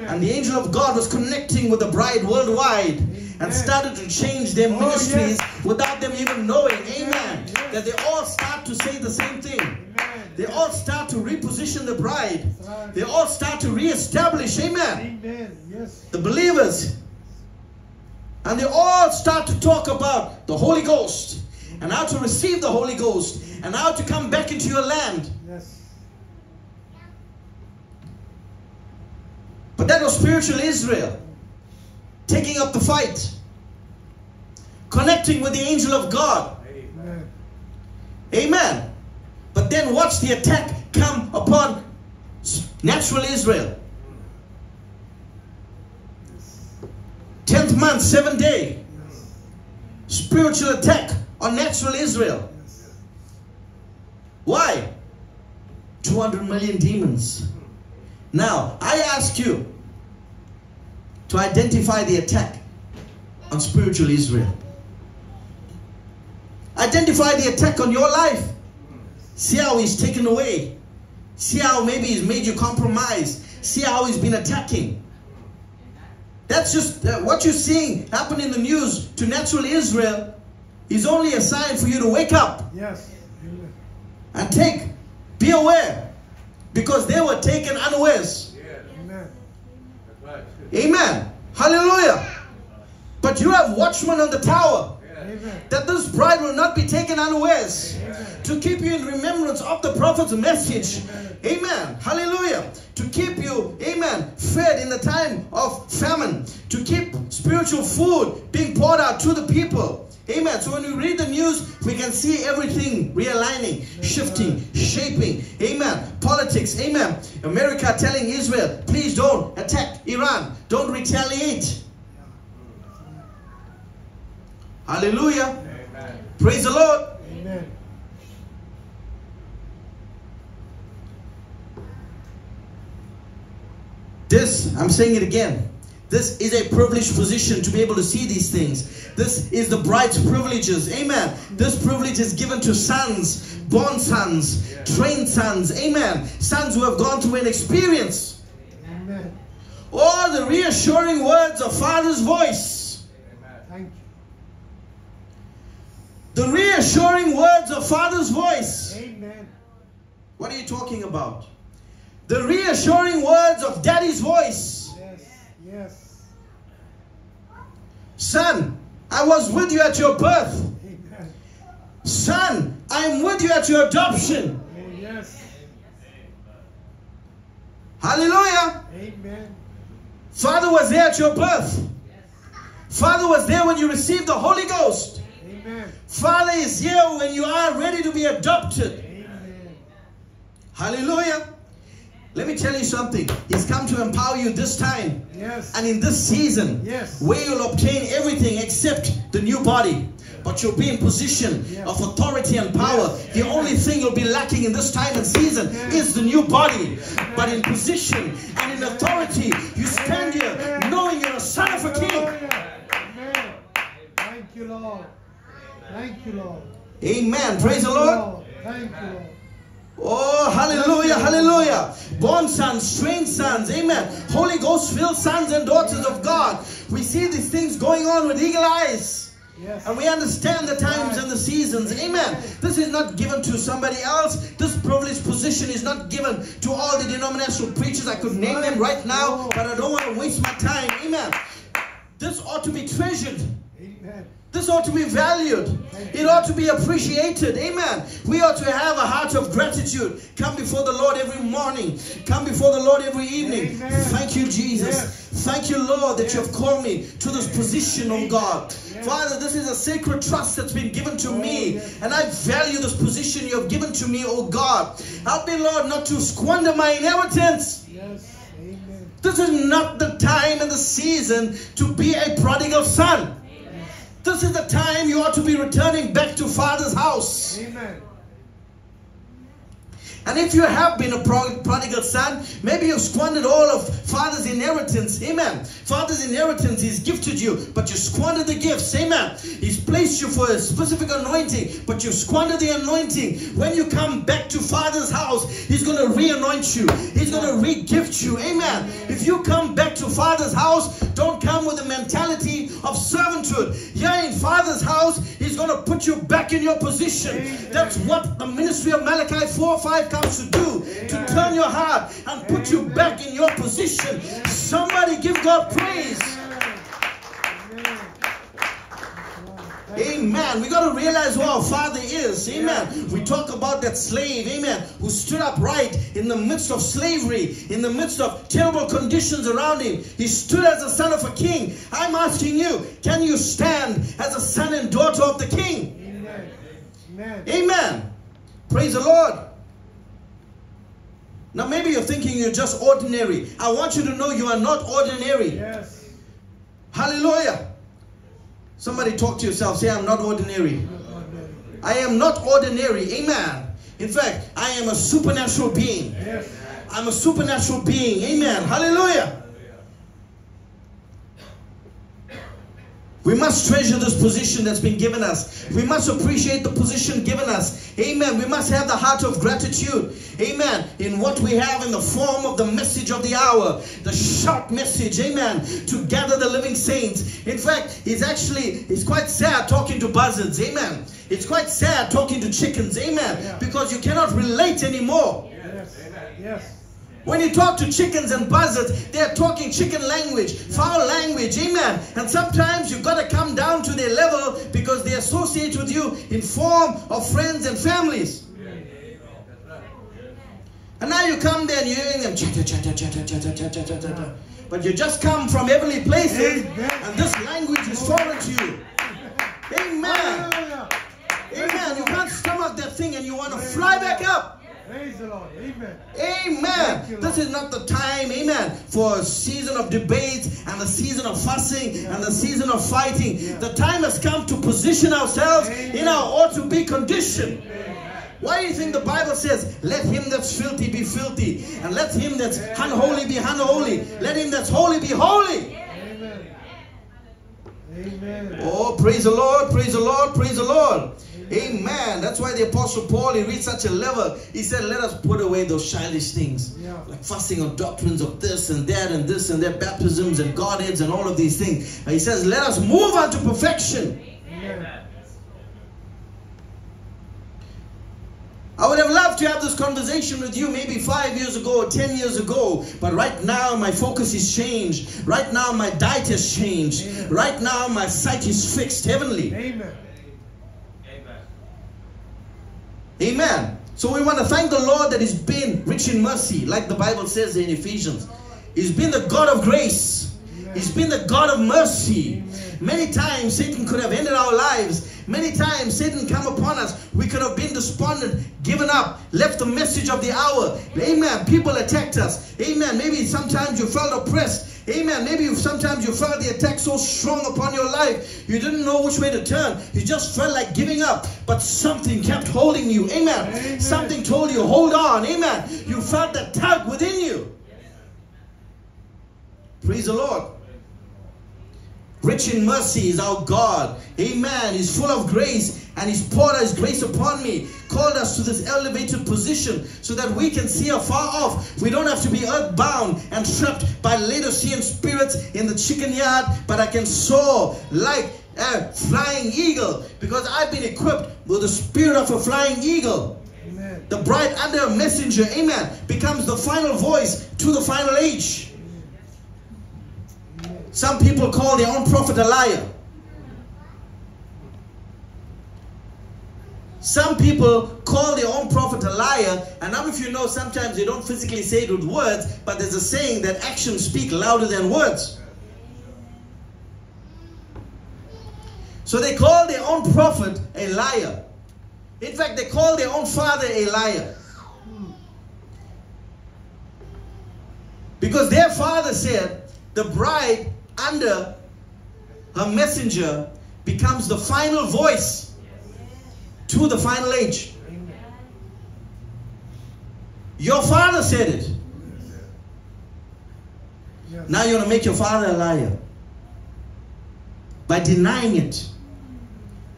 And the angel of God was connecting with the bride worldwide and started to change their Oh, ministries without them even knowing. That they all start to say the same thing. Amen. They all start to reposition the bride. Right. They all start to reestablish. Amen. Amen. Yes. The believers. And they all start to talk about the Holy Ghost and how to receive the Holy Ghost and how to come back into your land. Yes. But that was spiritual Israel taking up the fight, connecting with the angel of God. Amen. But then watch the attack come upon natural Israel. 10th month, 7th day. Spiritual attack on natural Israel. Why? 200 million demons. Now, I ask you to identify the attack on spiritual Israel. Identify the attack on your life. See how he's taken away. See how maybe he's made you compromise. See how he's been attacking. That's just uh, what you're seeing happen in the news to natural Israel is only a sign for you to wake up Yes. And take, be aware, because they were taken unawares. Amen. Amen. Hallelujah. But you have watchmen on the tower Amen. that this bride will not be taken unawares Amen. to keep you in remembrance of the prophet's message. Amen. Hallelujah. To keep you, amen, fed in the time of famine. To keep spiritual food being poured out to the people. Amen. So when we read the news, we can see everything realigning, shifting, shaping. Amen. Politics. Amen. America telling Israel, please don't attack Iran. Don't retaliate. Hallelujah. Praise the Lord. Amen. This, I'm saying it again. This is a privileged position to be able to see these things. This is the bride's privileges. Amen. This privilege is given to sons, born sons, trained sons. Amen. Sons who have gone through an experience. Amen. Or the reassuring words of Father's voice. Thank you. The reassuring words of Father's voice. Amen. What are you talking about? The reassuring words of daddy's voice. Yes. Yes. Son, I was with you at your birth. Amen. Son, I'm with you at your adoption. Oh, yes. Hallelujah. Amen. Father was there at your birth. Yes. Father was there when you received the Holy Ghost. Amen. Father is here when you are ready to be adopted. Amen. Hallelujah. Let me tell you something. He's come to empower you this time Yes. and in this season Yes. where you'll obtain everything except the new body. But you'll be in position Yes. of authority and power. Yes. The only thing you'll be lacking in this time and season Yes. is the new body. But in position and in authority, you stand here knowing you're a son of a king. Amen. Thank you, Lord. Thank you, Lord. Amen. Praise the Lord. Thank you, Lord. Oh, hallelujah, hallelujah. Born sons, strange sons, amen. Holy Ghost filled sons and daughters of God. We see these things going on with eagle eyes. Yes. And we understand the times and the seasons. Amen. This is not given to somebody else. This privileged position is not given to all the denominational preachers. I could name them right now, but I don't want to waste my time. Amen. This ought to be treasured. Amen. This ought to be valued. It ought to be appreciated. Amen. We ought to have a heart of gratitude. Come before the Lord every morning. Come before the Lord every evening. Amen. Thank you, Jesus. Yes. Thank you, Lord, that you have called me to this position, oh God. Yes. Father, this is a sacred trust that's been given to Oh, me. yes. And I value this position you have given to me, oh God. Help me, Lord, not to squander my inheritance. Yes. Amen. This is not the time and the season to be a prodigal son. This is the time you ought to be returning back to Father's house. Amen. And if you have been a prodigal son, maybe you've squandered all of Father's inheritance. Amen. Father's inheritance, He's gifted you, but you squandered the gifts. Amen. He's placed you for a specific anointing, but you squandered the anointing. When you come back to Father's house, He's going to re anoint you, He's going to re gift you. Amen. If you come back to Father's house, don't come with a mentality of servanthood. Here in Father's house, He's going to put you back in your position. That's what the ministry of Malachi 4 5 comes to do to turn your heart and put you back in your position. Somebody give God praise. Amen. We got to realize who our Father is. Amen. We talk about that slave, amen, who stood upright in the midst of slavery, in the midst of terrible conditions around him. He stood as a son of a king. I'm asking you, can you stand as a son and daughter of the king? Amen. Amen. Amen. Praise the Lord. Now, maybe you're thinking you're just ordinary. I want you to know you are not ordinary. Yes. Hallelujah. Somebody talk to yourself. Say, I'm not ordinary. I am not ordinary. Amen. In fact, I am a supernatural being. Yes. I'm a supernatural being. Amen. Hallelujah. We must treasure this position that's been given us. We must appreciate the position given us. Amen. We must have the heart of gratitude. Amen. In what we have in the form of the message of the hour, the sharp message. Amen. To gather the living saints. In fact, it's actually, it's quite sad talking to buzzards. Amen. It's quite sad talking to chickens. Amen. Yeah. Because you cannot relate anymore. Yes. Yes. When you talk to chickens and buzzards, they're talking chicken language, foul language, amen. And sometimes you've got to come down to their level because they associate with you in form of friends and families. And now you come there and you're hearing them chatter, chatter, chatter, chatter, chatter, chatter, chatter. But you just come from heavenly places and this language is foreign to you. Amen. Amen. You can't stomach that thing and you want to fly back up. Praise the Lord. Amen. Amen. You, This is not the time, amen, for a season of debate and the season of fussing and the season of fighting. Yeah. The time has come to position ourselves Amen. in our ought to be condition. Why do you think the Bible says, let him that's filthy be filthy, and let him that's unholy be unholy, let him that's holy be holy? Amen. Amen. Oh, praise the Lord, praise the Lord, praise the Lord. Amen. That's why the Apostle Paul, he reached such a level. He said, Let us put away those childish things. Yeah. Like fussing on doctrines of this and that and this and that, baptisms and Godheads and all of these things. And he says, Let us move on to perfection. Amen. I would have loved to have this conversation with you maybe five years ago or ten years ago, but right now my focus is changed. Right now my diet has changed. Amen. Right now my sight is fixed heavenly. Amen. Amen. So we want to thank the Lord that He's been rich in mercy, like the Bible says in Ephesians. He's been the God of grace. He's been the God of mercy. Many times Satan could have ended our lives. Many times Satan come upon us. We could have been despondent, given up, left the message of the hour. Amen. People attacked us. Amen. Maybe sometimes you felt oppressed. Amen. Maybe you, sometimes you felt the attack so strong upon your life, you didn't know which way to turn. You just felt like giving up, but something kept holding you. Amen. Amen. Something told you, hold on. Amen. You felt that tug within you. Praise the Lord. Rich in mercy is our God. Amen. He's full of grace and He's poured His grace upon me. Called us to this elevated position so that we can see afar off. We don't have to be earthbound and trapped by Laodicean spirits in the chicken yard, but I can soar like a flying eagle because I've been equipped with the spirit of a flying eagle. Amen. The bride under a messenger, amen, becomes the final voice to the final age. Some people call their own prophet a liar. Some people call their own prophet a liar, and now if you know, sometimes they don't physically say it with words, but there's a saying that actions speak louder than words. So they call their own prophet a liar. In fact, they call their own father a liar. Because their father said the bride under her messenger becomes the final voice to the final age. Your father said it. Now you want to make your father a liar by denying it,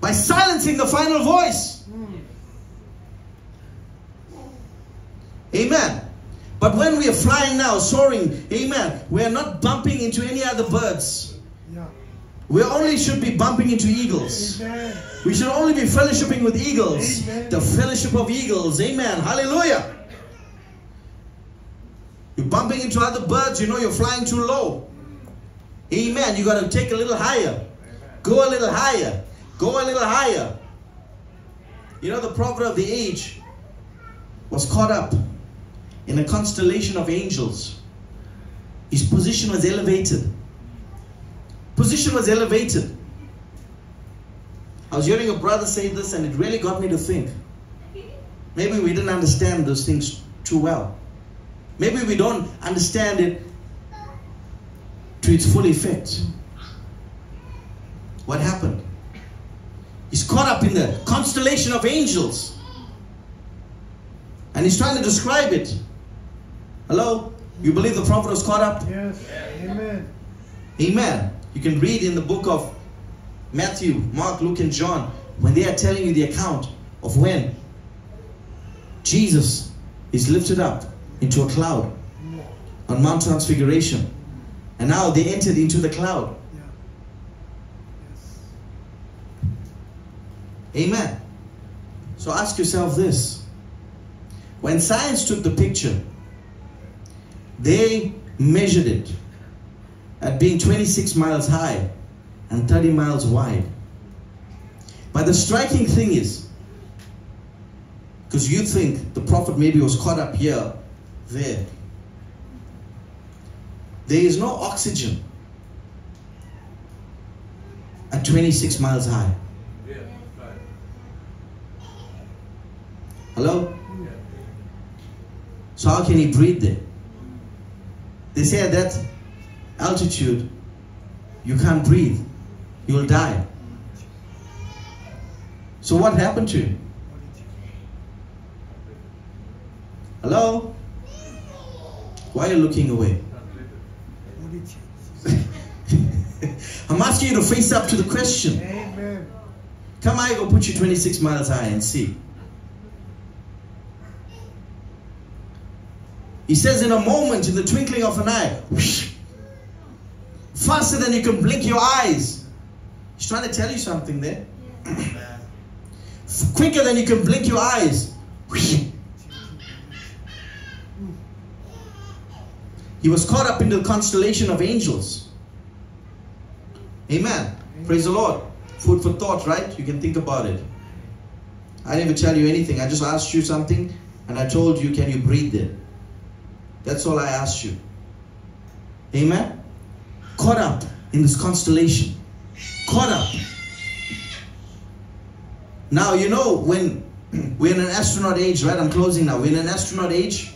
by silencing the final voice. Mm. Amen. But when we are flying now, soaring, amen, we are not bumping into any other birds. Yeah. We only should be bumping into eagles. Amen. We should only be fellowshipping with eagles. Amen. The fellowship of eagles. Amen. Hallelujah. You're bumping into other birds, you know you're flying too low. Amen. You got to take a little higher. Go a little higher. Go a little higher. You know, the prophet of the age was caught up in a constellation of angels. His position was elevated. Position was elevated. I was hearing a brother say this and it really got me to think. Maybe we didn't understand those things too well. Maybe we don't understand it to its full effect. What happened? He's caught up in the constellation of angels. And he's trying to describe it. Hello? You believe the prophet was caught up? Yes. Amen. Amen. You can read in the book of Matthew, Mark, Luke, and John when they are telling you the account of when Jesus is lifted up into a cloud on Mount Transfiguration. And now they entered into the cloud. Amen. So ask yourself this. When science took the picture, they measured it at being 26 miles high and 30 miles wide. But the striking thing is, because you think the prophet maybe was caught up here, there. There is no oxygen at 26 miles high. Hello? So how can he breathe there? They say at that altitude, you can't breathe. You'll die. So what happened to him? Hello? Why are you looking away? You I'm asking you to face up to the question. Amen. Come I go put you 26 miles high and see. He says in a moment, in the twinkling of an eye, whoosh, faster than you can blink your eyes. He's trying to tell you something there. Quicker than you can blink your eyes. Whoosh. He was caught up into the constellation of angels. Amen. Praise the Lord. Food for thought, right? You can think about it. I didn't even tell you anything. I just asked you something and I told you, can you breathe it? That's all I ask you. Amen. Caught up in this constellation. Caught up. Now, you know, when we're in an astronaut age, right? I'm closing now. We're in an astronaut age.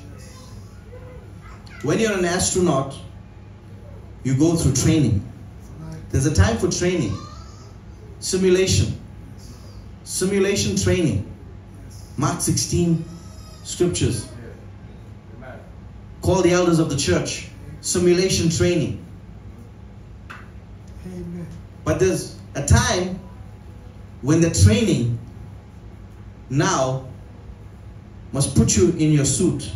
When you're an astronaut, you go through training. There's a time for training, simulation, simulation training. Mark 16 scriptures. Call the elders of the church. Simulation training. Amen. But there's a time when the training now must put you in your suit.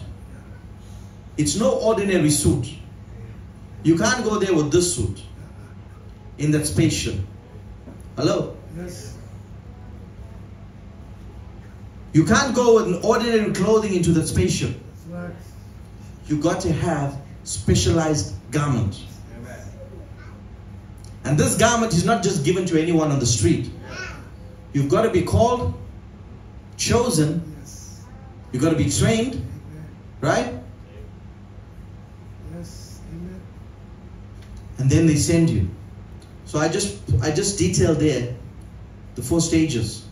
It's no ordinary suit. You can't go there with this suit in that spaceship. Hello? Yes. You can't go with an ordinary clothing into that spaceship. You got to have specialized garment. And this garment is not just given to anyone on the street. You've got to be called, chosen, you've got to be trained, Amen. right? Yes. Amen. And then they send you. So I just I just detailed there the four stages.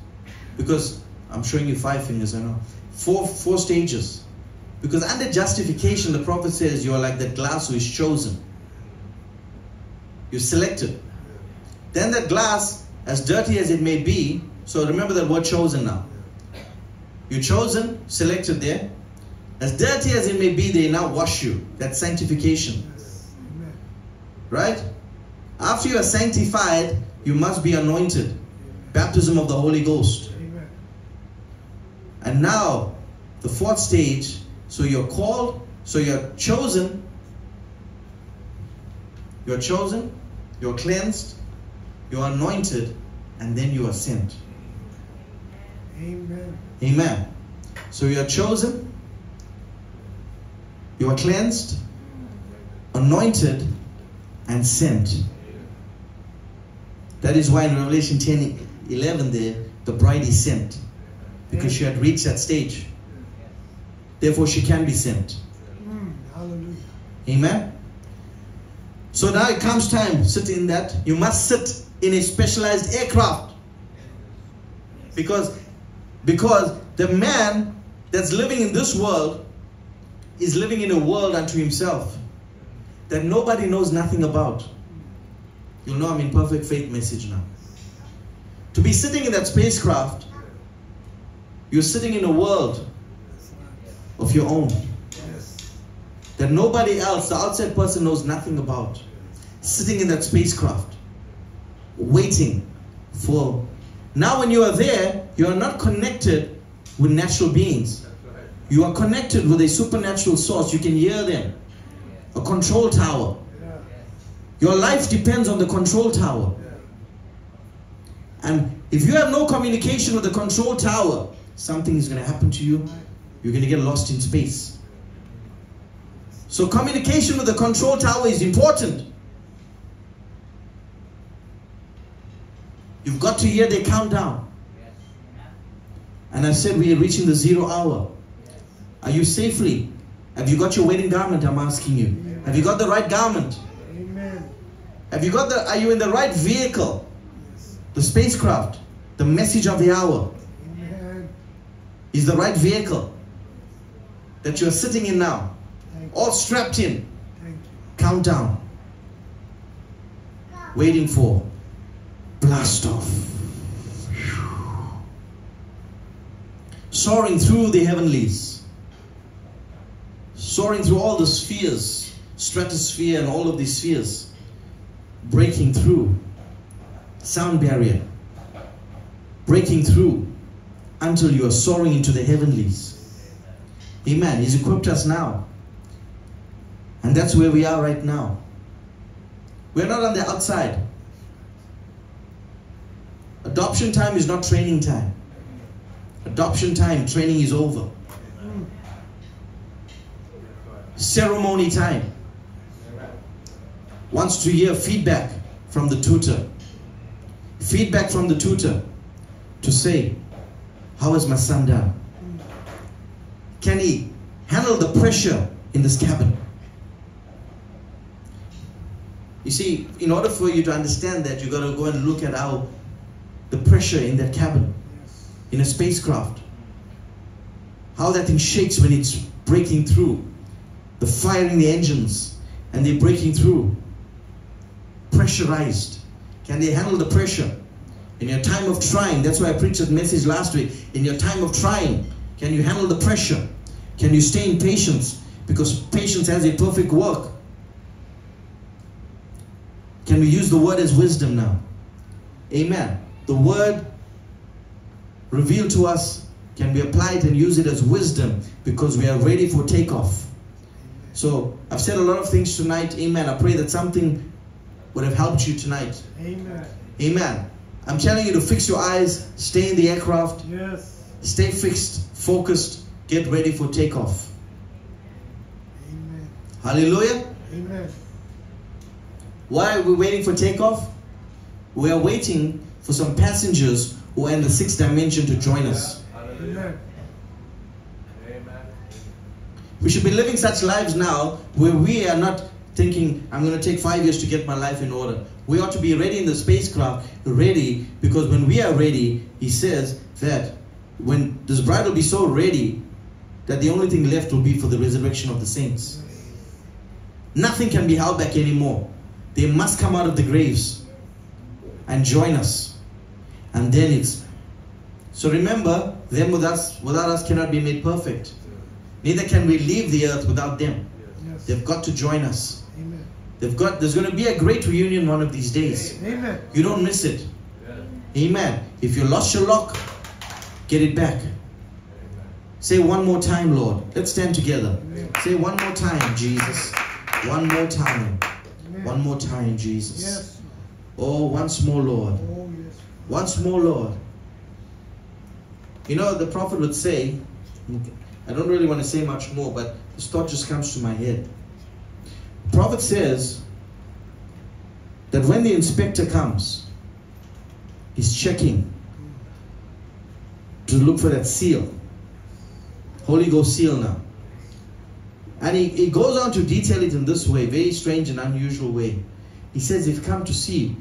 Because I'm showing you five fingers, I know. Four four stages. Because under justification, the prophet says you are like that glass who is chosen. You're selected. Then that glass, as dirty as it may be, so remember that word chosen now. You're chosen, selected there. As dirty as it may be, they now wash you. That's sanctification. Right? After you are sanctified, you must be anointed. Baptism of the Holy Ghost. And now, the fourth stage, so you're called, so you're chosen, you're chosen, you're cleansed, you're anointed, and then you are sent. Amen. Amen. So you're chosen, you are cleansed, anointed, and sent. That is why in Revelation 10 11 there, the bride is sent. Because she had reached that stage. Therefore, she can be sent. Mm. Hallelujah. Amen. So now it comes time, sit in that. You must sit in a specialized aircraft. Because because the man that's living in this world is living in a world unto himself that nobody knows nothing about. You'll know I'm in perfect faith message now. To be sitting in that spacecraft, you're sitting in a world. Of your own Yes. that nobody else, the outside person, knows nothing about. Sitting in that spacecraft, waiting for. Now, when you are there, you are not connected with natural beings. You are connected with a supernatural source. You can hear them. A control tower. Yeah. Your life depends on the control tower. Yeah. And if you have no communication with the control tower, something is going to happen to you. You're going to get lost in space. So, communication with the control tower is important. You've got to hear the countdown. And I said, We are reaching the zero hour. Are you safely? Have you got your wedding garment? I'm asking you. Have you got the right garment? Amen. Have you got the, are you in the right vehicle? Yes. The spacecraft, the message of the hour Amen. is the right vehicle that you're sitting in now, all strapped in. You. Countdown. Waiting for blast off. Soaring through the heavenlies. Soaring through all the spheres, stratosphere and all of these spheres. Breaking through. Sound barrier. Breaking through until you are soaring into the heavenlies. Amen. He's equipped us now. And that's where we are right now. We're not on the outside. Adoption time is not training time. Adoption time, training is over. Ceremony time. Wants to hear feedback from the tutor. Feedback from the tutor to say, How is my son done? Can he handle the pressure in this cabin? You see, in order for you to understand that, you got to go and look at how the pressure in that cabin, in a spacecraft, how that thing shakes when it's breaking through, the firing the engines, and they're breaking through. Pressurized. Can they handle the pressure? In your time of trying, that's why I preached that message last week. In your time of trying, can you handle the pressure? Can you stay in patience? Because patience has a perfect work. Can we use the word as wisdom now? Amen. The word revealed to us can be applied and use it as wisdom because we are ready for takeoff. So I've said a lot of things tonight. Amen. I pray that something would have helped you tonight. Amen. Amen. I'm telling you to fix your eyes, stay in the aircraft, Yes. stay fixed, focused, get ready for takeoff. Amen. Hallelujah. Amen. Why are we waiting for takeoff? We are waiting for some passengers who are in the sixth dimension to join us. Amen. We should be living such lives now where we are not thinking, I'm going to take five years to get my life in order. We ought to be ready in the spacecraft, ready, because when we are ready, he says that when this bride will be so ready that the only thing left will be for the resurrection of the saints. Nothing can be held back anymore. They must come out of the graves and join us. And then it's so remember, them with us without us cannot be made perfect. Neither can we leave the earth without them. Yes. They've got to join us. Amen. They've got there's gonna be a great reunion one of these days. Amen. You don't miss it. Amen. If you lost your lock, get it back. Say one more time, Lord. Let's stand together. Amen. Say one more time, Jesus. One more time. Amen. One more time, Jesus. Yes. Oh, once more, Lord. Oh, yes. Once more, Lord. You know, the prophet would say, I don't really want to say much more, but this thought just comes to my head. The prophet says that when the inspector comes, he's checking to look for that seal. Holy Ghost seal now. And he, he goes on to detail it in this way, very strange and unusual way. He says, They've come to see.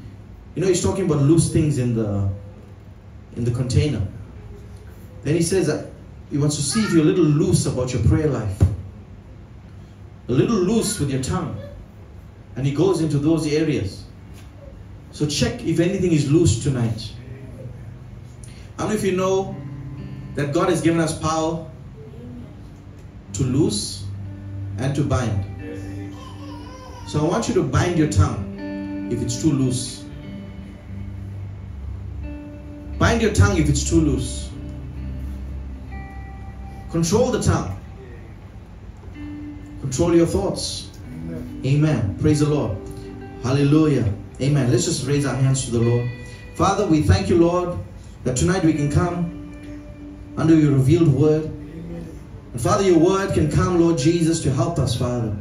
You know, he's talking about loose things in the in the container. Then he says that he wants to see if you're a little loose about your prayer life. A little loose with your tongue. And he goes into those areas. So check if anything is loose tonight. How many of you know that God has given us power to loose and to bind? So I want you to bind your tongue if it's too loose. Bind your tongue if it's too loose. Control the tongue. Control your thoughts. Amen. Amen. Praise the Lord. Hallelujah. Amen. Let's just raise our hands to the Lord. Father, we thank you, Lord, that tonight we can come under your revealed word. And Father, your word can come, Lord Jesus, to help us, Father,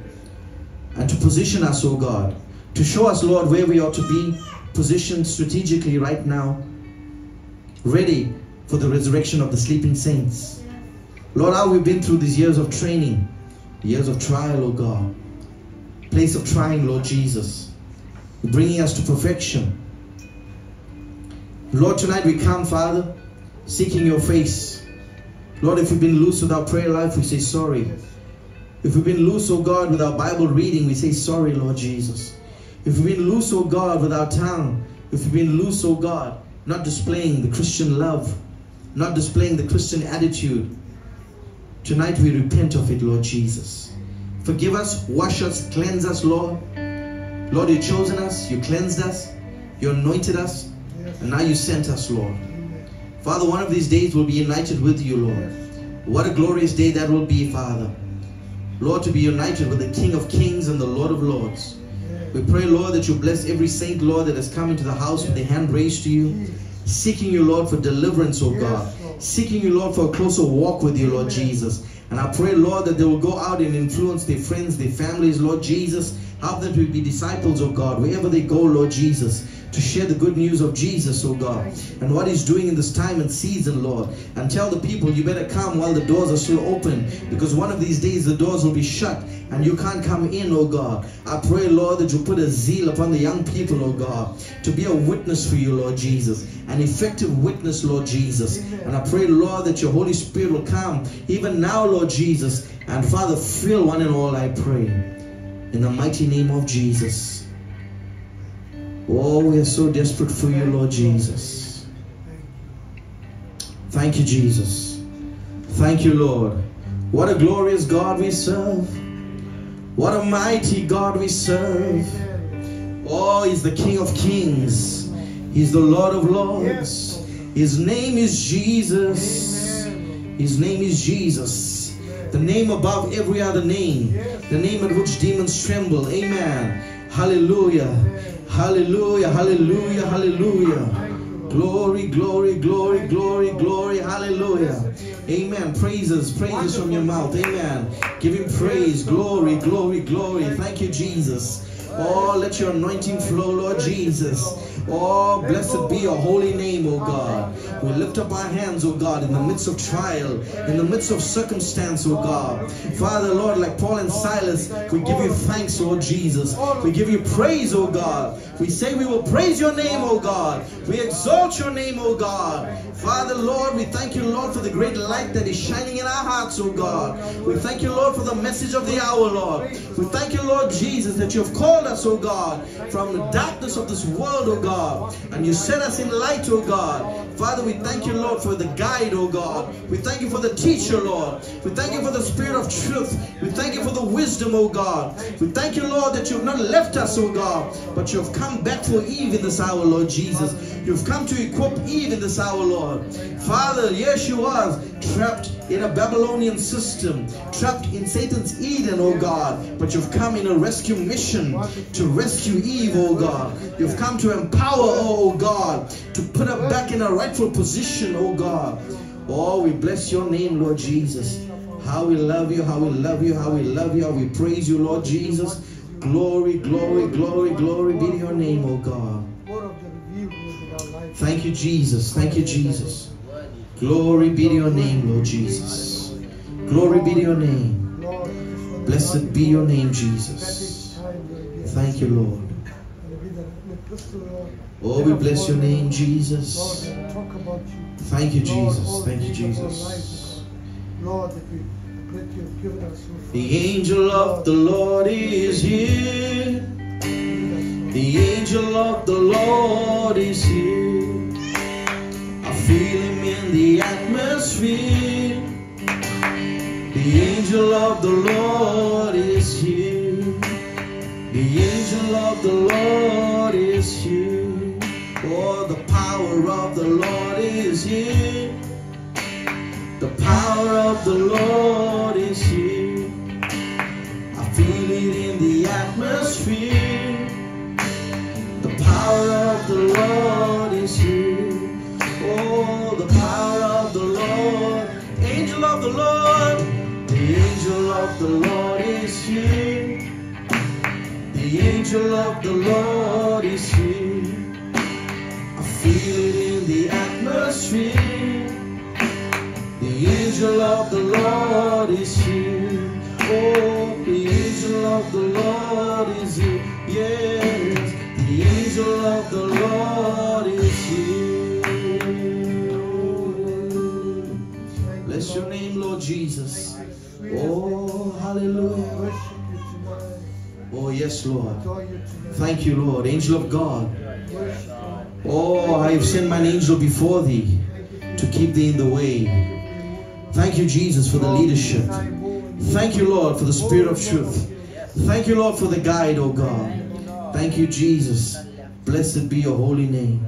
and to position us, oh God, to show us, Lord, where we ought to be positioned strategically right now, ready for the resurrection of the sleeping saints. Lord, how we've been through these years of training, years of trial, oh God, place of trying, Lord Jesus, bringing us to perfection. Lord, tonight we come, Father, seeking your face. Lord, if we've been loose with our prayer life, we say sorry. If we've been loose, oh God, with our Bible reading, we say sorry, Lord Jesus. If we've been loose, oh God, with our tongue, if we've been loose, oh God, not displaying the Christian love, not displaying the Christian attitude, tonight we repent of it, Lord Jesus. Forgive us, wash us, cleanse us, Lord. Lord, you've chosen us, you cleansed us, you anointed us, and now you sent us, Lord. Father, one of these days we'll be united with you, Lord. What a glorious day that will be, Father. Lord, to be united with the King of Kings and the Lord of Lords. We pray, Lord, that you bless every saint, Lord, that has come into the house with their hand raised to you, seeking you, Lord, for deliverance, Yes, God. Seeking you, Lord, for a closer walk with you, Lord Jesus. And I pray, Lord, that they will go out and influence their friends, their families, Lord Jesus. Help them to be disciples, oh God, wherever they go, Lord Jesus, to share the good news of Jesus, oh God, and what He's doing in this time and season, Lord. And tell the people, you better come while the doors are still open, because one of these days the doors will be shut and you can't come in, oh God. I pray, Lord, that you put a zeal upon the young people, oh God, to be a witness for you, Lord Jesus, an effective witness, Lord Jesus. And I pray, Lord, that your Holy Spirit will come even now, Lord Jesus, and Father, fill one and all, I pray. In the mighty name of Jesus. Oh, we are so desperate for you, Lord Jesus. Thank you, Jesus. Thank you, Lord. What a glorious God we serve. What a mighty God we serve. Oh, He's the King of Kings. He's the Lord of Lords. His name is Jesus. His name is Jesus. The name above every other name. The name at which demons tremble. Amen. Hallelujah. Hallelujah. Hallelujah. Hallelujah. Glory, glory, glory, glory, glory. Hallelujah. Amen. Praises, praises from your mouth. Amen. Give him praise. Glory, glory, glory. Thank you, Jesus. Oh, let your anointing flow, Lord Jesus. Oh, blessed be your holy name, O God. We lift up our hands, O God, in the midst of trial, in the midst of circumstance, O God. Father, Lord, like Paul and Silas, we give you thanks, Lord Jesus. We give you praise, O God. We say we will praise your name, O God. We exalt your name, O God. Father, Lord, we thank you, Lord, for the great light that is shining in our hearts, O God. We thank you, Lord, for the message of the hour, Lord. We thank you, Lord Jesus, that you have called us, oh God, from the darkness of this world, oh God. And you set us in light, oh God. Father, we thank you, Lord, for the guide, oh God. We thank you for the teacher, Lord. We thank you for the spirit of truth. We thank you for the wisdom, oh God. We thank you, Lord, that you have not left us, oh God, but you have come back for Eve in this hour, Lord Jesus. You've come to equip Eve in this hour, Lord. Father, yes, you was trapped in a Babylonian system, trapped in Satan's Eden, oh God. But you've come in a rescue mission to rescue Eve, oh God. You've come to empower, oh God, to put her back in a rightful position, oh God. Oh, we bless your name, Lord Jesus. How we love you, how we love you, how we love you, how we praise you, Lord Jesus. Glory, glory, glory, glory be to your name, oh God. Thank you, Jesus. Thank you, Jesus. Glory be to your name, Lord Jesus. Glory be to your name. Blessed be your name, Jesus. Thank you, Lord. Oh, we bless your name, Jesus. Thank you, Jesus. Thank you, Jesus. The angel of the Lord is here. The angel of the Lord is here. Feel him in the atmosphere. The angel of the Lord is here. The angel of the Lord is here. Oh, the power of the Lord is here. The power of the Lord is here. I feel it in the atmosphere. The power of the Lord Of the Lord. The angel of the Lord is here. The angel of the Lord is here. I feel it in the atmosphere. The angel of the Lord is here. Oh, the angel of the Lord is here. Yes, the angel of the Lord is Jesus. Oh, hallelujah. Oh, yes, Lord. Thank you, Lord. Angel of God. Oh, I have sent mine angel before thee to keep thee in the way. Thank you, Jesus, for the leadership. Thank you, Lord, for the spirit of truth. Thank you, Lord, for the guide, oh God. Thank you, Jesus. Blessed be your holy name.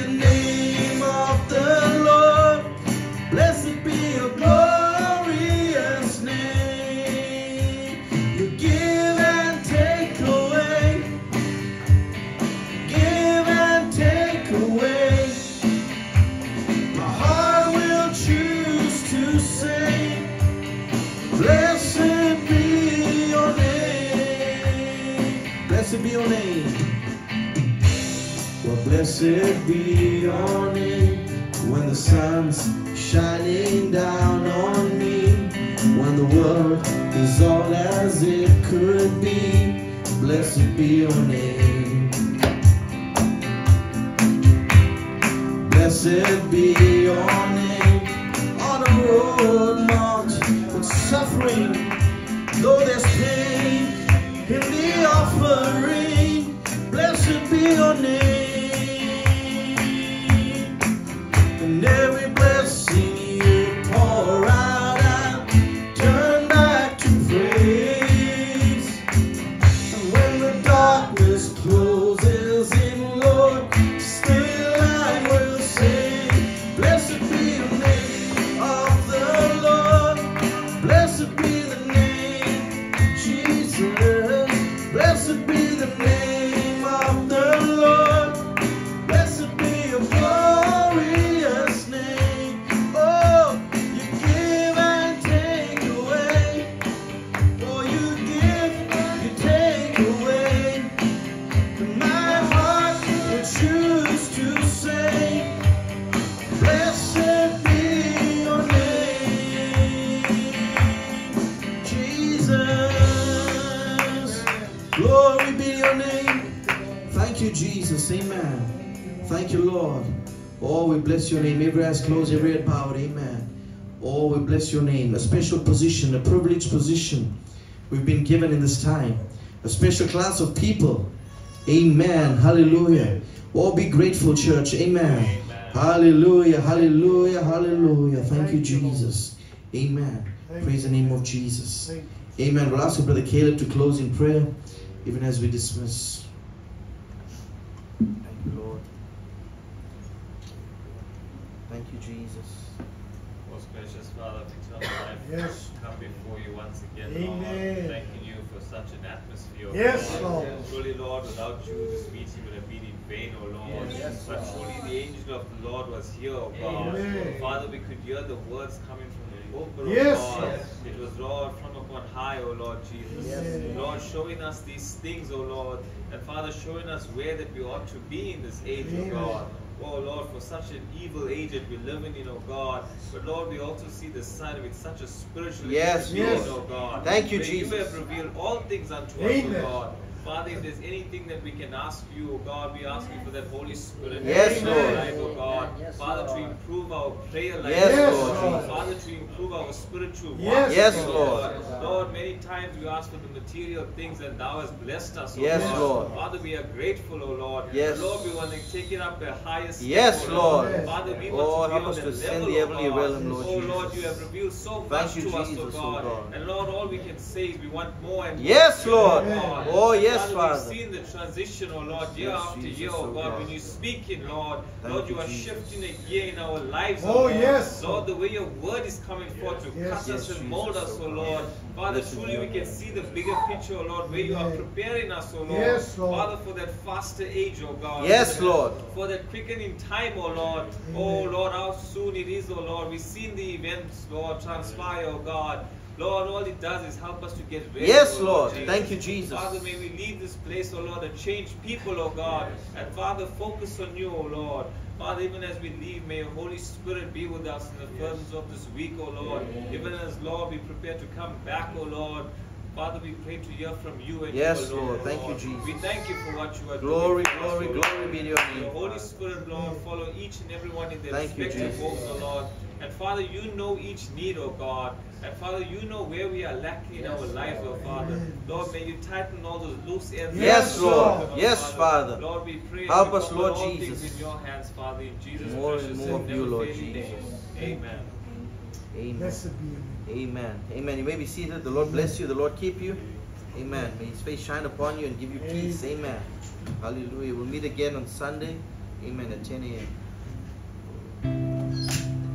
your name. Well, blessed be your name when the sun's shining down on me. When the world is all as it could be. Blessed be your name. Blessed be your name on a road marked with suffering. Though there's pain in the offering, blessed be your name. Bless your name. A special position, a privileged position we've been given in this time. A special class of people. Amen. Hallelujah. Oh, be grateful, church. Amen. Hallelujah. Hallelujah. Hallelujah. Thank you, Jesus. Amen. Praise the name of Jesus. Amen. We'll ask you, Brother Caleb, to close in prayer, even as we dismiss. Thank you, Lord. Thank you, Jesus. Most gracious Father, come. Yes. Come before you once again, Amen. Lord. Thanking you for such an atmosphere. Yes, Lord. Truly, Lord, without you, this meeting would have been in vain, oh Lord. Yes, but truly, the angel of the Lord was here, oh God. Amen. Father, we could hear the words coming from the oh Yes. God. Yes. It was, Lord, from upon high, oh Lord Jesus. Yes. Lord, showing us these things, oh Lord. And Father, showing us where that we ought to be in this age, Amen. God. Oh Lord, for such an evil age that we live in, you know, God. But Lord, we also see the side of it, such a spiritual Yes, being, Lord. oh God. Thank you, Where Jesus. You have revealed all things unto Amen. us, oh God. Father, if there's anything that we can ask you, oh God, we ask you for that Holy Spirit. Yes, in our Lord. Life, oh God. Yes, Father, to improve our prayer life. Yes, Yes, Lord. Lord. Father, to improve our spiritual walk. Yes, Yes, oh Lord. Lord, many times we ask for the material things and thou hast blessed us, oh Yes, God. Lord. Father, we are grateful, O Lord. Yes. Lord, we want to take it up the highest step, Yes, oh Lord. Yes. Father, we Oh, want to help be us on to the ascend level, the oh heavenly realm, Lord Oh Lord, Jesus. you have revealed so Thank much you, to us, Jesus, oh oh God. God. And Lord, all we can say is we want more and more. Oh, yes, of Lord. Oh, And yes, Father. Father. We've seen the transition, oh Lord, year Yes, after Jesus, year, oh oh God. God. When you speak in, Lord, Thank Lord, you, you are Jesus. shifting a gear in our lives, Oh, God. yes. Lord, the way your word is coming forth to Yes. cut Yes, us and mold Jesus, us, oh oh God. Lord. Father, Blessed truly be we your can name. see the bigger picture, oh Lord, where you are Amen. preparing us, oh Lord. Yes, Lord. Father, for that faster age, oh God. Yes, For that- Lord. For that quickening time, oh Lord. Oh Lord, how soon it is, oh Lord. We've seen the events, Lord, transpire, oh God. Lord, all it does is help us to get ready. Yes, oh Lord. Jesus. Thank you, Jesus. Father, may we leave this place, oh Lord, and change people, oh God. And Father, focus on you, oh Lord. Father, even as we leave, may your Holy Spirit be with us in the furtherance of this week, oh Lord. Even as, Lord, we prepare to come back, oh Lord. Father, we pray to hear from you and Yes, you Lord. oh Thank you, Jesus. We thank you for what you are Glory, doing. glory, oh glory be to your name, Holy Spirit, Lord, follow each and every one in their Thank respective homes, oh Lord. And Father, you know each need, oh God. And Father, you know where we are lacking in our lives, oh Father. Lord, may you tighten all those loose ends. Yes, Lord. Oh, Yes, Father. Lord, we pray. Help us, Lord Jesus. in your hands, Father, in Jesus' More and more of you, Lord Jesus. name. Amen. Amen. Blessed be your name. Amen. Amen. You may be seated. The Lord bless you. The Lord keep you. Amen. May His face shine upon you and give you peace. Amen. Hallelujah. We'll meet again on Sunday. Amen. At 10 a.m.